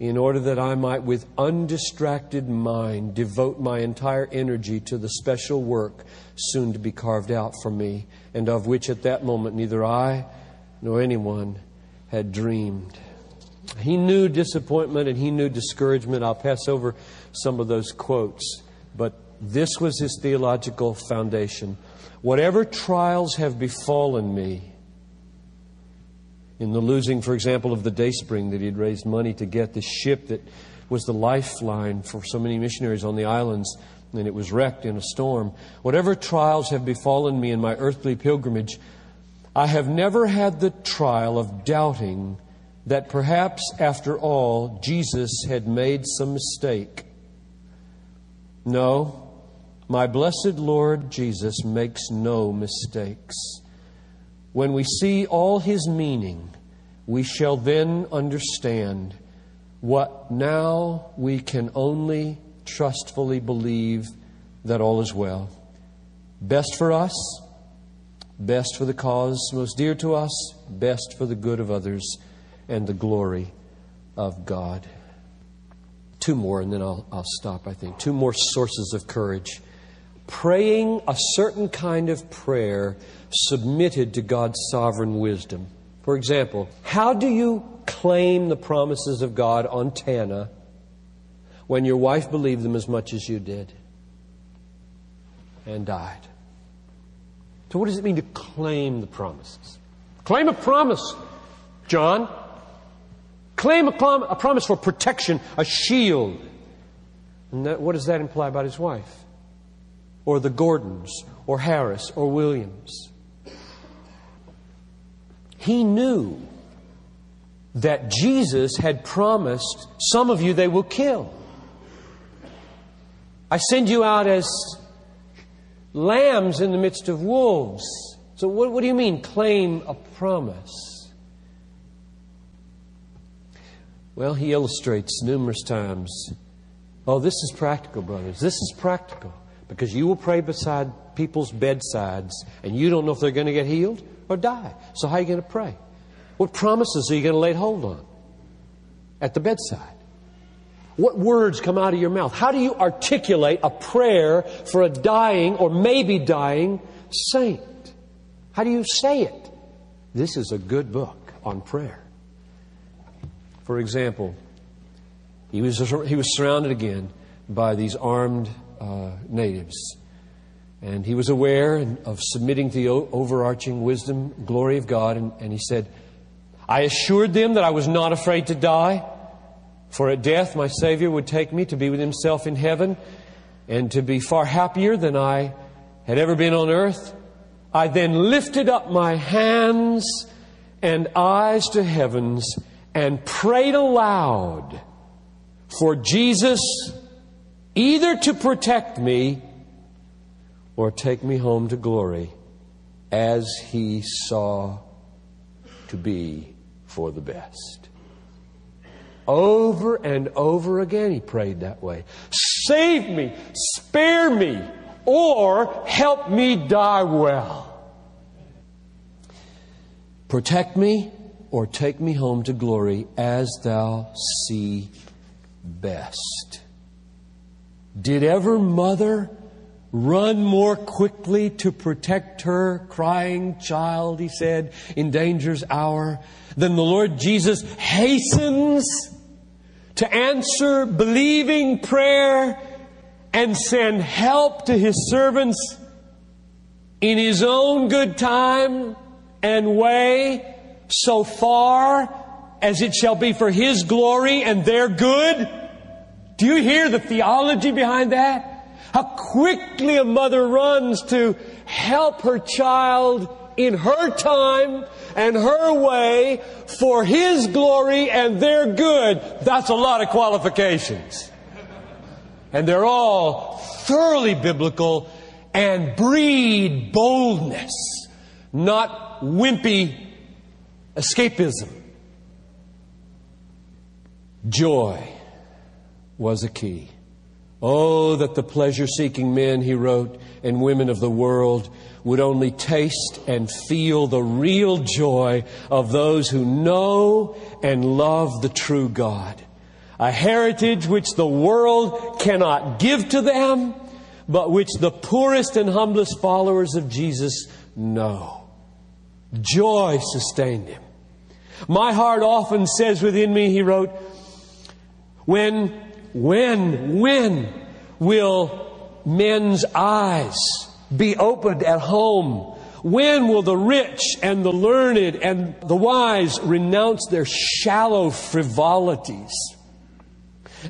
in order that I might, with undistracted mind, devote my entire energy to the special work soon to be carved out for me, and of which at that moment neither I nor anyone had dreamed. He knew disappointment and he knew discouragement. I'll pass over some of those quotes, but this was his theological foundation. Whatever trials have befallen me, in the losing, for example, of the Dayspring that he had raised money to get, the ship that was the lifeline for so many missionaries on the islands, and it was wrecked in a storm. Whatever trials have befallen me in my earthly pilgrimage, I have never had the trial of doubting that perhaps, after all, Jesus had made some mistake. No, my blessed Lord Jesus makes no mistakes. When we see all his meaning, we shall then understand what now we can only trustfully believe that all is well. Best for us, best for the cause most dear to us, best for the good of others and the glory of God. Two more, and then I'll, I'll stop, I think. Two more sources of courage. Praying a certain kind of prayer submitted to God's sovereign wisdom. For example, how do you claim the promises of God on Tanna when your wife believed them as much as you did and died? So, what does it mean to claim the promises? Claim a promise, John. Claim a, prom- a promise for protection, a shield. And that, what does that imply about his wife? Or the Gordons, or Harris, or Williams? he knew that Jesus had promised, Some of you they will kill. I send you out as lambs in the midst of wolves. So, what, what do you mean, claim a promise? Well, he illustrates numerous times. Oh, this is practical, brothers. This is practical. Because you will pray beside people's bedsides and you don't know if they're going to get healed or die. So, how are you going to pray? What promises are you going to lay hold on at the bedside? What words come out of your mouth? How do you articulate a prayer for a dying or maybe dying saint? How do you say it? This is a good book on prayer. For example, he was, he was surrounded again by these armed uh, natives. And he was aware of submitting to the overarching wisdom, glory of God. And, and he said, I assured them that I was not afraid to die, for at death my Savior would take me to be with himself in heaven and to be far happier than I had ever been on earth. I then lifted up my hands and eyes to heavens and prayed aloud for Jesus either to protect me or take me home to glory as he saw to be for the best. Over and over again, he prayed that way. Save me, spare me, or help me die well. Protect me or take me home to glory as thou see best. Did ever mother run more quickly to protect her crying child, he said, in danger's hour, than the Lord Jesus hastens to answer believing prayer and send help to his servants in his own good time and way so far as it shall be for his glory and their good? Do you hear the theology behind that? How quickly a mother runs to help her child in her time and her way for His glory and their good. That's a lot of qualifications. And they're all thoroughly biblical and breed boldness, not wimpy escapism. Joy was a key. Oh, that the pleasure seeking men, he wrote, and women of the world would only taste and feel the real joy of those who know and love the true God. A heritage which the world cannot give to them, but which the poorest and humblest followers of Jesus know. Joy sustained him. My heart often says within me, he wrote, when when, when will men's eyes be opened at home? When will the rich and the learned and the wise renounce their shallow frivolities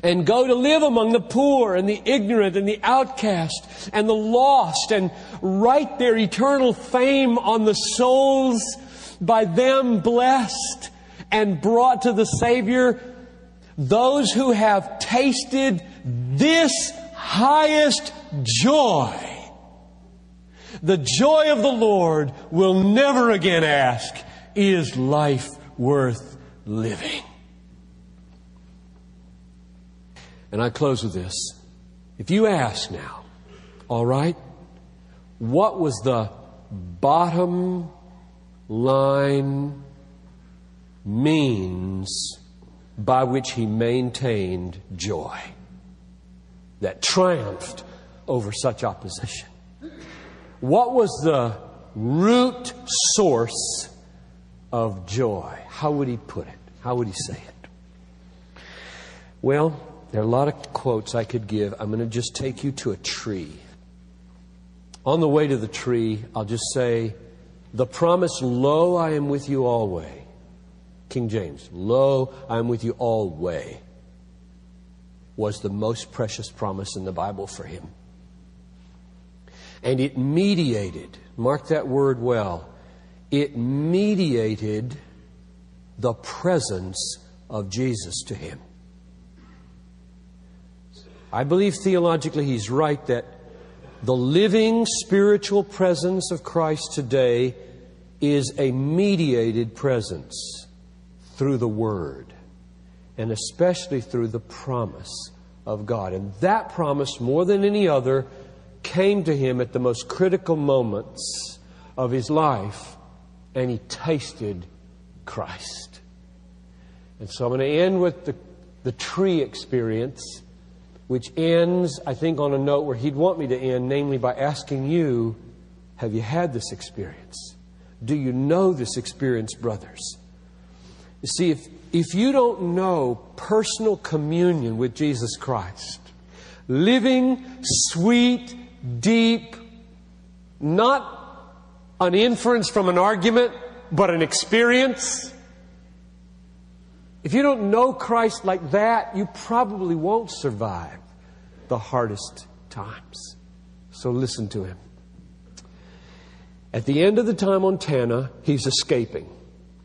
and go to live among the poor and the ignorant and the outcast and the lost and write their eternal fame on the souls by them blessed and brought to the Savior those who have tasted this highest joy, the joy of the Lord, will never again ask, Is life worth living? And I close with this. If you ask now, all right, what was the bottom line means by which he maintained joy that triumphed over such opposition. What was the root source of joy? How would he put it? How would he say it? Well, there are a lot of quotes I could give. I'm going to just take you to a tree. On the way to the tree, I'll just say, The promise, Lo, I am with you always King James, Lo, I am with you always, was the most precious promise in the Bible for him. And it mediated, mark that word well, it mediated the presence of Jesus to him. I believe theologically he's right that the living spiritual presence of Christ today is a mediated presence through the Word, and especially through the promise of God. And that promise, more than any other, came to him at the most critical moments of his life, and he tasted Christ. And so I'm going to end with the the tree experience, which ends, I think, on a note where he'd want me to end, namely by asking you, have you had this experience? Do you know this experience, brothers? You see, if, if you don't know personal communion with Jesus Christ, living, sweet, deep, not an inference from an argument, but an experience, if you don't know Christ like that, you probably won't survive the hardest times. So listen to him. At the end of the time on Tanna, he's escaping.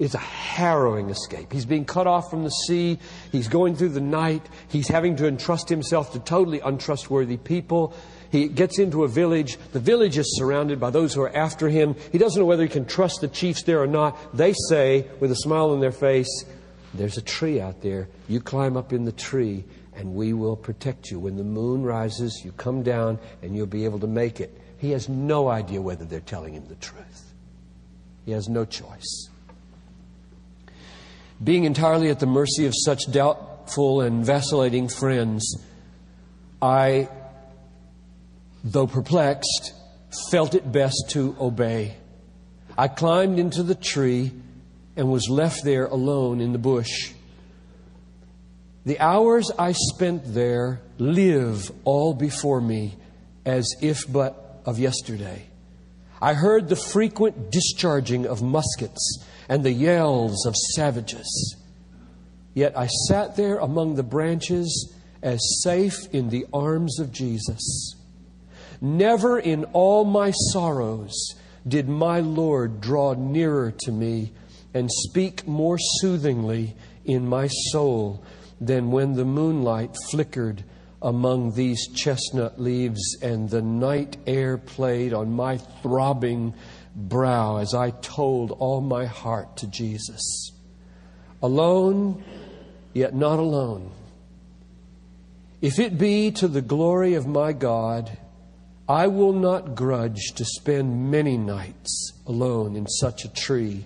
It's a harrowing escape. He's being cut off from the sea. He's going through the night. He's having to entrust himself to totally untrustworthy people. He gets into a village. The village is surrounded by those who are after him. He doesn't know whether he can trust the chiefs there or not. They say, with a smile on their face, there's a tree out there. You climb up in the tree, and we will protect you. When the moon rises, you come down, and you'll be able to make it. He has no idea whether they're telling him the truth. He has no choice. Being entirely at the mercy of such doubtful and vacillating friends, I, though perplexed, felt it best to obey. I climbed into the tree and was left there alone in the bush. The hours I spent there live all before me as if but of yesterday. I heard the frequent discharging of muskets and the yells of savages. Yet I sat there among the branches as safe in the arms of Jesus. Never in all my sorrows did my Lord draw nearer to me and speak more soothingly in my soul than when the moonlight flickered among these chestnut leaves and the night air played on my throbbing brow as I told all my heart to Jesus. Alone, yet not alone. If it be to the glory of my God, I will not grudge to spend many nights alone in such a tree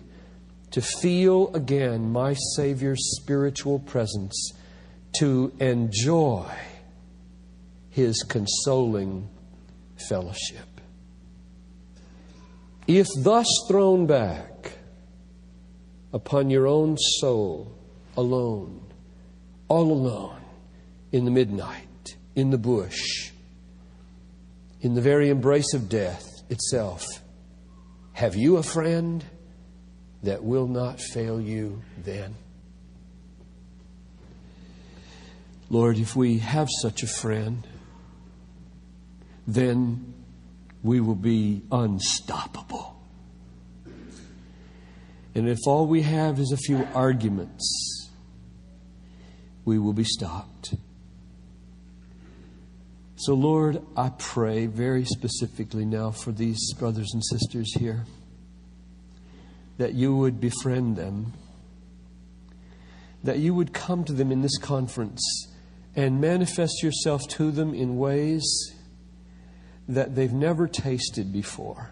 to feel again my Savior's spiritual presence, to enjoy His consoling fellowship. If thus thrown back upon your own soul, alone, all alone, in the midnight, in the bush, in the very embrace of death itself, have you a friend? that will not fail you then. Lord, if we have such a friend, then we will be unstoppable. And if all we have is a few arguments, we will be stopped. So, Lord, I pray very specifically now for these brothers and sisters here that you would befriend them, that you would come to them in this conference and manifest yourself to them in ways that they've never tasted before.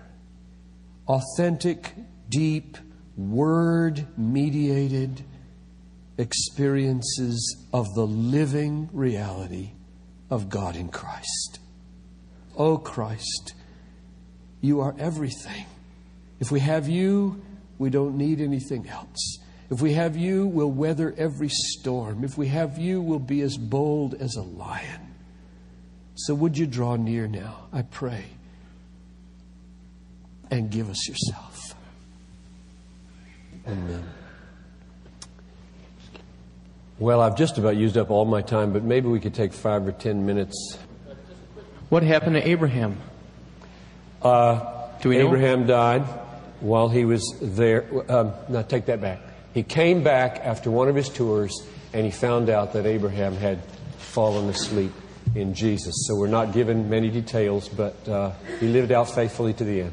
Authentic, deep, word mediated experiences of the living reality of God in Christ. Oh, Christ, you are everything. If we have you, we don't need anything else. If we have you, we'll weather every storm. If we have you, we'll be as bold as a lion. So would you draw near now, I pray, and give us yourself. Amen. Well, I've just about used up all my time, but maybe we could take five or ten minutes. What happened to Abraham? Uh, Do we know? Abraham died while he was there. Um, no, take that back. He came back after one of his tours and he found out that Abraham had fallen asleep in Jesus. So we're not given many details, but uh, he lived out faithfully to the end.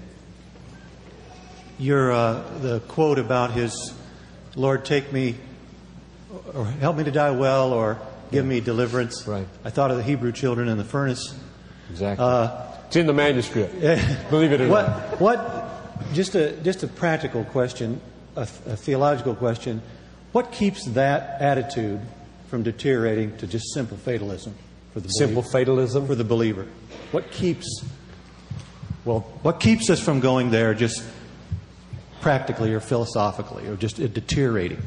Your uh, the quote about his Lord, take me or help me to die well, or give me deliverance. Right. I thought of the Hebrew children in the furnace. Exactly. Uh, it's in the manuscript. Believe it or What not. what? Just a just a practical question, a, a theological question. What keeps that attitude from deteriorating to just simple fatalism for the Simple believer? fatalism? for the believer. What keeps well, what keeps us from going there just practically or philosophically or just deteriorating?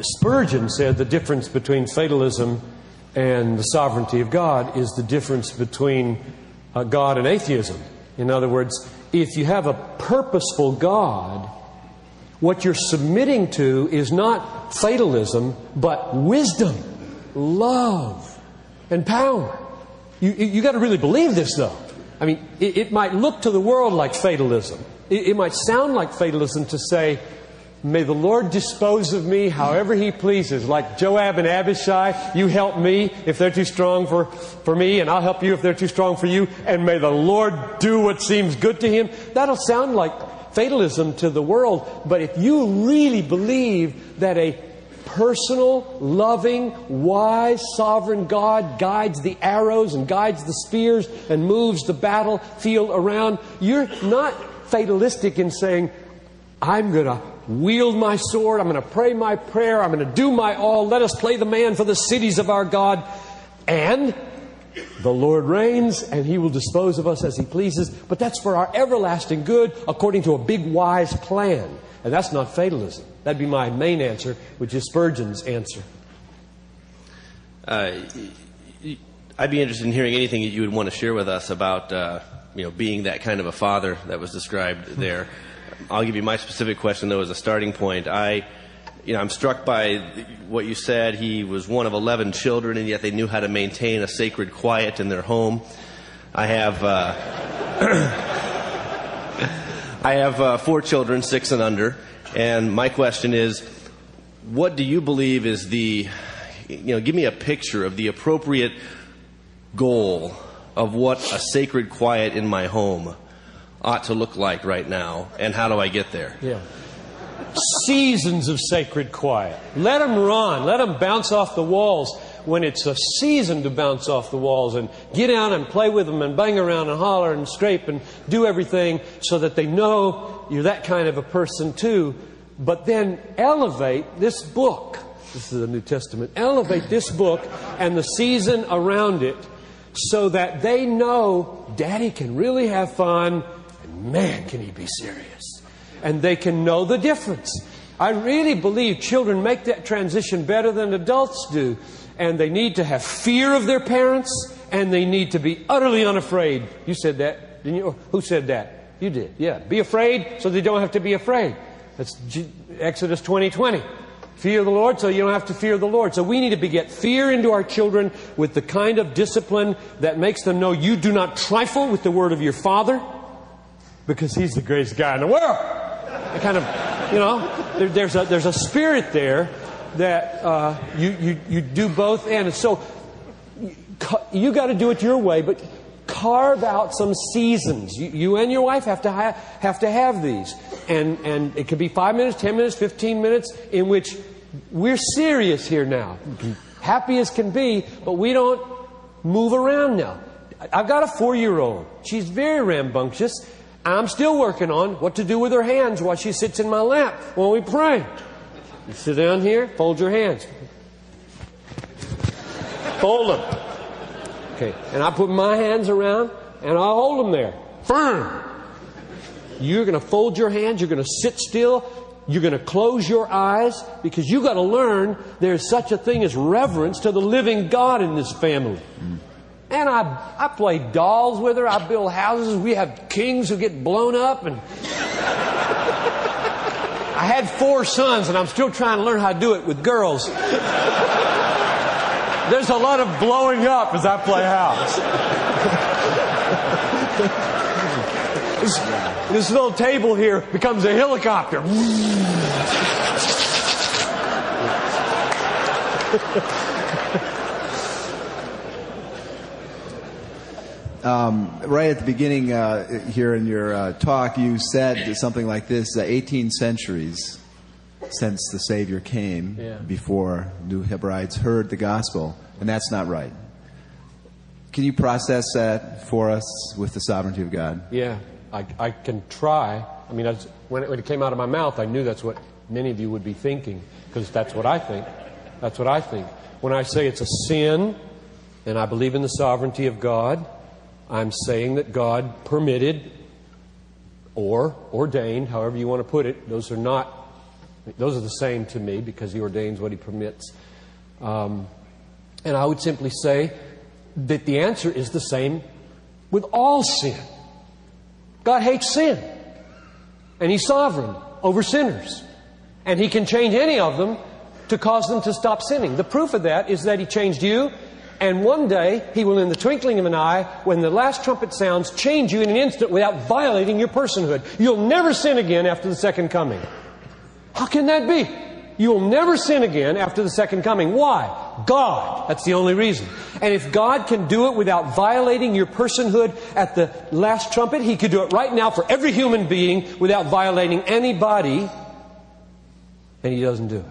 Spurgeon said the difference between fatalism and the sovereignty of God is the difference between uh, God and atheism. In other words, if you have a purposeful God, what you're submitting to is not fatalism, but wisdom, love, and power. You, you got to really believe this, though. I mean, it, it, might look to the world like fatalism. It, it might sound like fatalism to say, May the Lord dispose of me however He pleases. Like Joab and Abishai, you help me if they're too strong for, for me, and I'll help you if they're too strong for you, and may the Lord do what seems good to Him. That'll sound like fatalism to the world, but if you really believe that a personal, loving, wise, sovereign God guides the arrows and guides the spears and moves the battlefield around, you're not fatalistic in saying, I'm going to wield my sword, I'm going to pray my prayer, I'm going to do my all, let us play the man for the cities of our God. And the Lord reigns and he will dispose of us as he pleases, but that's for our everlasting good according to a big wise plan. And that's not fatalism. That'd be my main answer, which is Spurgeon's answer. Uh, I'd be interested in hearing anything that you would want to share with us about, uh, you know, being that kind of a father that was described there. I'll give you my specific question, though, as a starting point. I, you know, I'm struck by what you said. He was one of 11 children, and yet they knew how to maintain a sacred quiet in their home. I have, uh, I have uh, four children, six and under, and my question is, what do you believe is the, you know, give me a picture of the appropriate goal of what a sacred quiet in my home ought to look like right now, and how do I get there? Yeah. Seasons of sacred quiet. Let them run. Let them bounce off the walls when it's a season to bounce off the walls and get out and play with them and bang around and holler and scrape and do everything so that they know you're that kind of a person too. But then elevate this book. This is the New Testament. Elevate this book and the season around it so that they know Daddy can really have fun and man, can he be serious. And they can know the difference. I really believe children make that transition better than adults do. And they need to have fear of their parents and they need to be utterly unafraid. You said that, didn't you? Who said that? You did, yeah. Be afraid so they don't have to be afraid. That's G- Exodus 20 20. Fear the Lord so you don't have to fear the Lord. So we need to beget fear into our children with the kind of discipline that makes them know you do not trifle with the word of your Father because He's the greatest guy in the world. It kind of, you know, there, there's, a, there's a spirit there that uh, you, you, you do both and so you got to do it your way, but carve out some seasons. You, you and your wife have to ha- have to have these, and and it could be five minutes, ten minutes, fifteen minutes, in which we're serious here now, happy as can be, but we don't move around now. I've got a four-year-old. She's very rambunctious. I'm still working on what to do with her hands while she sits in my lap when we pray. You sit down here, fold your hands. Fold them. Okay, and I put my hands around and I'll hold them there. Firm. You're going to fold your hands, you're going to sit still, you're going to close your eyes because you got to learn there's such a thing as reverence to the living God in this family. And I, I play dolls with her. I build houses. We have kings who get blown up. And I had four sons, and I'm still trying to learn how to do it with girls. There's a lot of blowing up as I play house. this, this little table here becomes a helicopter. Um, right at the beginning uh, here in your uh, talk, you said something like this: uh, 18 centuries since the Savior came Yeah. before New Hebrides heard the gospel, and that's not right. Can you process that for us with the sovereignty of God? Yeah, I, I can try. I mean, I was, when, it, when it came out of my mouth, I knew that's what many of you would be thinking, because that's what I think. That's what I think. When I say it's a sin, and I believe in the sovereignty of God, I'm saying that God permitted or ordained, however you want to put it. Those are not, those are the same to me because He ordains what He permits. Um, and I would simply say that the answer is the same with all sin. God hates sin, and He's sovereign over sinners, and He can change any of them to cause them to stop sinning. The proof of that is that He changed you, and one day He will, in the twinkling of an eye, when the last trumpet sounds, change you in an instant without violating your personhood. You'll never sin again after the second coming. How can that be? You'll never sin again after the second coming. Why? God. That's the only reason. And if God can do it without violating your personhood at the last trumpet, He could do it right now for every human being without violating anybody, and He doesn't do it.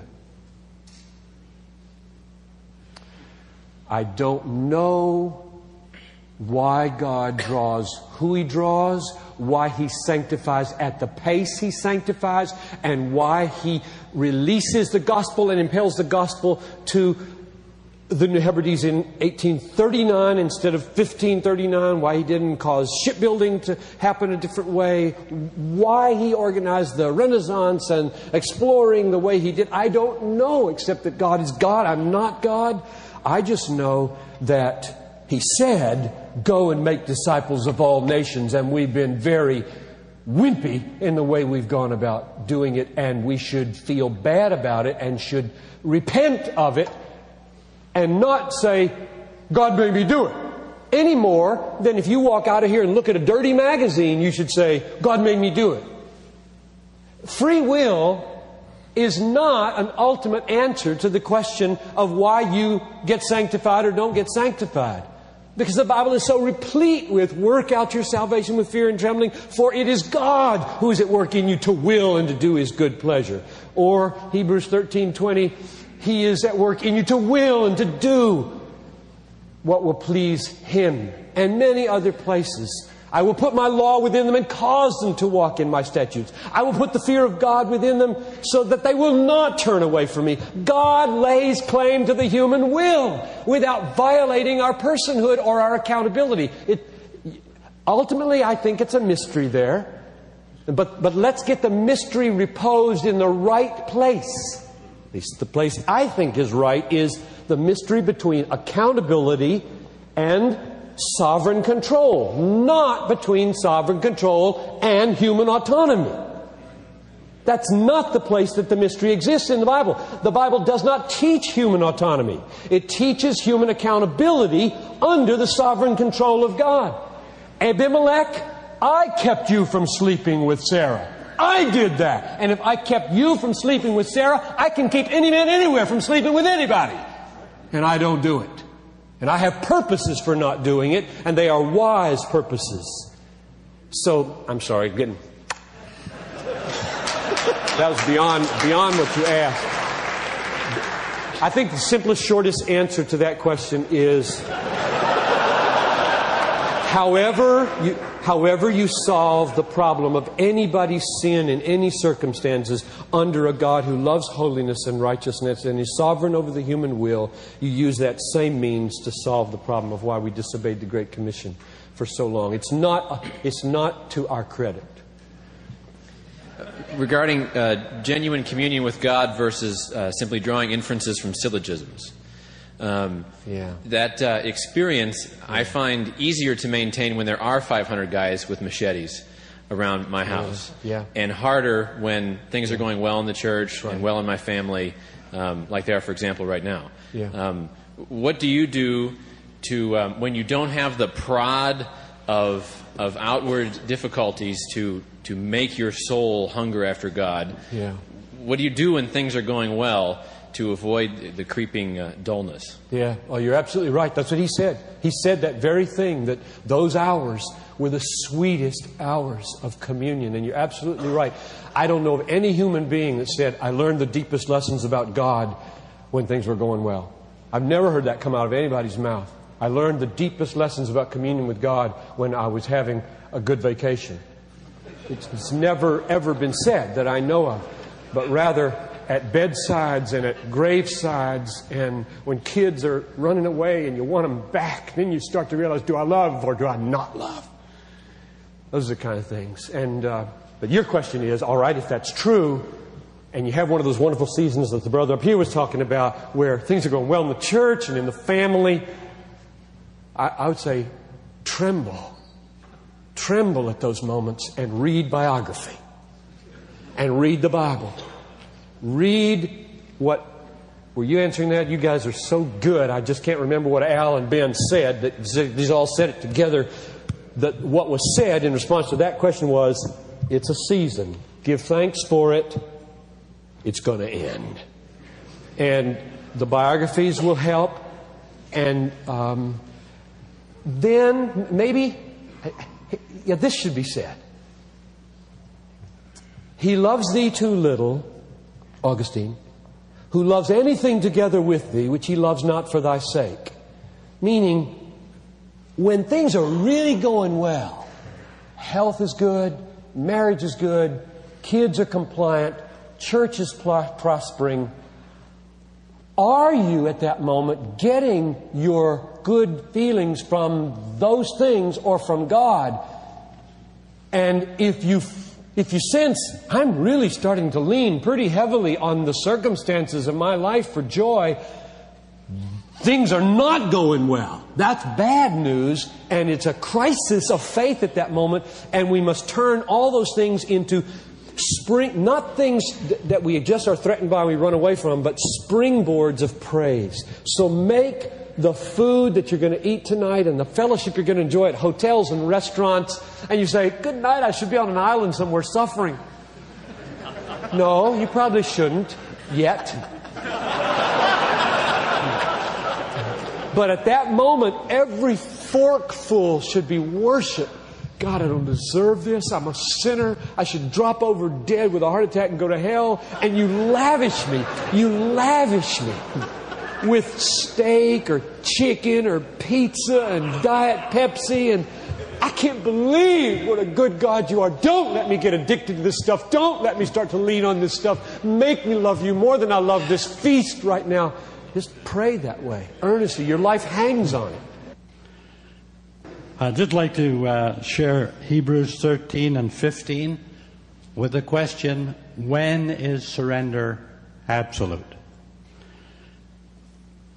I don't know why God draws who He draws, why He sanctifies at the pace He sanctifies, and why He releases the gospel and impels the gospel to the New Hebrides in 1839 instead of 1539, why he didn't cause shipbuilding to happen a different way, why he organized the Renaissance and exploring the way he did. I don't know, except that God is God. I'm not God. I just know that he said, Go and make disciples of all nations, and we've been very wimpy in the way we've gone about doing it, and we should feel bad about it and should repent of it and not say, God made me do it. Any more than if you walk out of here and look at a dirty magazine, you should say, God made me do it. Free will is not an ultimate answer to the question of why you get sanctified or don't get sanctified. Because the Bible is so replete with work out your salvation with fear and trembling, for it is God who is at work in you to will and to do his good pleasure. Or Hebrews 13 20, he is at work in you to will and to do what will please him. And many other places. I will put my law within them and cause them to walk in my statutes. I will put the fear of God within them so that they will not turn away from me. God lays claim to the human will without violating our personhood or our accountability. It, ultimately, I think it's a mystery there. But, but let's get the mystery reposed in the right place. At least the place I think is right is the mystery between accountability and sovereign control, not between sovereign control and human autonomy. That's not the place that the mystery exists in the Bible. The Bible does not teach human autonomy. It teaches human accountability under the sovereign control of God. Abimelech, I kept you from sleeping with Sarah. I did that. And if I kept you from sleeping with Sarah, I can keep any man anywhere from sleeping with anybody. And I don't do it. And I have purposes for not doing it, and they are wise purposes. So, I'm sorry, getting. that was beyond, beyond what you asked. I think the simplest, shortest answer to that question is however you, however you solve the problem of anybody's sin in any circumstances under a God who loves holiness and righteousness and is sovereign over the human will, you use that same means to solve the problem of why we disobeyed the Great Commission for so long. It's not, it's not to our credit. Regarding uh, genuine communion with God versus uh, simply drawing inferences from syllogisms. Um, Yeah. That uh, experience I find easier to maintain when there are 500 guys with machetes around my house, Yeah. and harder when things are going well in the church and well in my family, um, like they are, for example, right now. Yeah. Um, what do you do to um, when you don't have the prod of of outward difficulties to to make your soul hunger after God? Yeah. What do you do when things are going well to avoid the creeping uh, dullness? Yeah, well, you're absolutely right. That's what he said. He said that very thing, that those hours were the sweetest hours of communion. And you're absolutely right. I don't know of any human being that said, I learned the deepest lessons about God when things were going well. I've never heard that come out of anybody's mouth. I learned the deepest lessons about communion with God when I was having a good vacation. It's never, ever been said that I know of, but rather at bedsides and at gravesides, and when kids are running away and you want them back, then you start to realize do I love or do I not love? Those are the kind of things. And, uh, but your question is all right, if that's true, and you have one of those wonderful seasons that the brother up here was talking about where things are going well in the church and in the family, I, I would say tremble. Tremble at those moments and read biography and read the Bible. Read what. Were you answering that? You guys are so good. I just can't remember what Al and Ben said. That these all said it together. That what was said in response to that question was, "It's a season. Give thanks for it. It's going to end." And the biographies will help. And um, then maybe, yeah, this should be said. He loves thee too little, Augustine, who loves anything together with thee which he loves not for thy sake. Meaning, when things are really going well, health is good, marriage is good, kids are compliant, church is pl- prospering, are you at that moment getting your good feelings from those things or from God? And if you if you sense I'm really starting to lean pretty heavily on the circumstances of my life for joy, things are not going well. That's bad news, and it's a crisis of faith at that moment, and we must turn all those things into spring, not things that we just are threatened by, we run away from, but springboards of praise. So make the food that you're going to eat tonight and the fellowship you're going to enjoy at hotels and restaurants, and you say, Good night, I should be on an island somewhere suffering. No, you probably shouldn't yet. But at that moment, every forkful should be worship. God, I don't deserve this. I'm a sinner. I should drop over dead with a heart attack and go to hell. And you lavish me. You lavish me with steak or chicken or pizza and Diet Pepsi and I can't believe what a good God you are. Don't let me get addicted to this stuff. Don't let me start to lean on this stuff. Make me love you more than I love this feast right now. Just pray that way, earnestly. Your life hangs on it. I'd just like to uh, share Hebrews 13 and 15 with the question when is surrender absolute?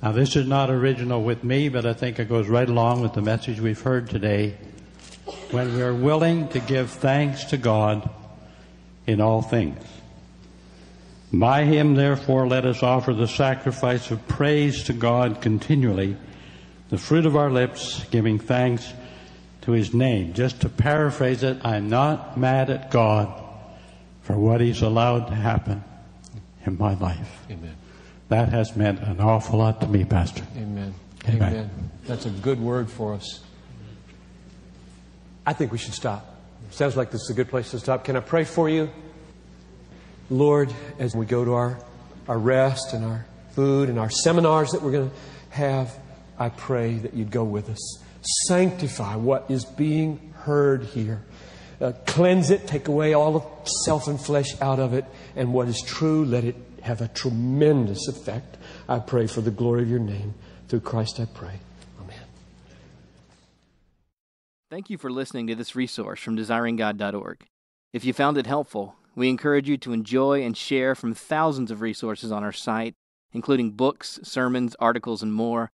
Now, this is not original with me, but I think it goes right along with the message we've heard today. When we are willing to give thanks to God in all things. By him, therefore, let us offer the sacrifice of praise to God continually, the fruit of our lips, giving thanks to his name. Just to paraphrase it, I'm not mad at God for what he's allowed to happen in my life. Amen. That has meant an awful lot to me, Pastor. Amen. Amen. Amen. That's a good word for us. I think we should stop. Sounds like this is a good place to stop. Can I pray for you? Lord, as we go to our, our rest and our food and our seminars that we're going to have, I pray that you'd go with us. Sanctify what is being heard here. Uh, cleanse it, take away all of self and flesh out of it, and what is true, let it have a tremendous effect. I pray for the glory of your name. Through Christ I pray. Amen. Thank you for listening to this resource from desiringgod.org. If you found it helpful, we encourage you to enjoy and share from thousands of resources on our site, including books, sermons, articles, and more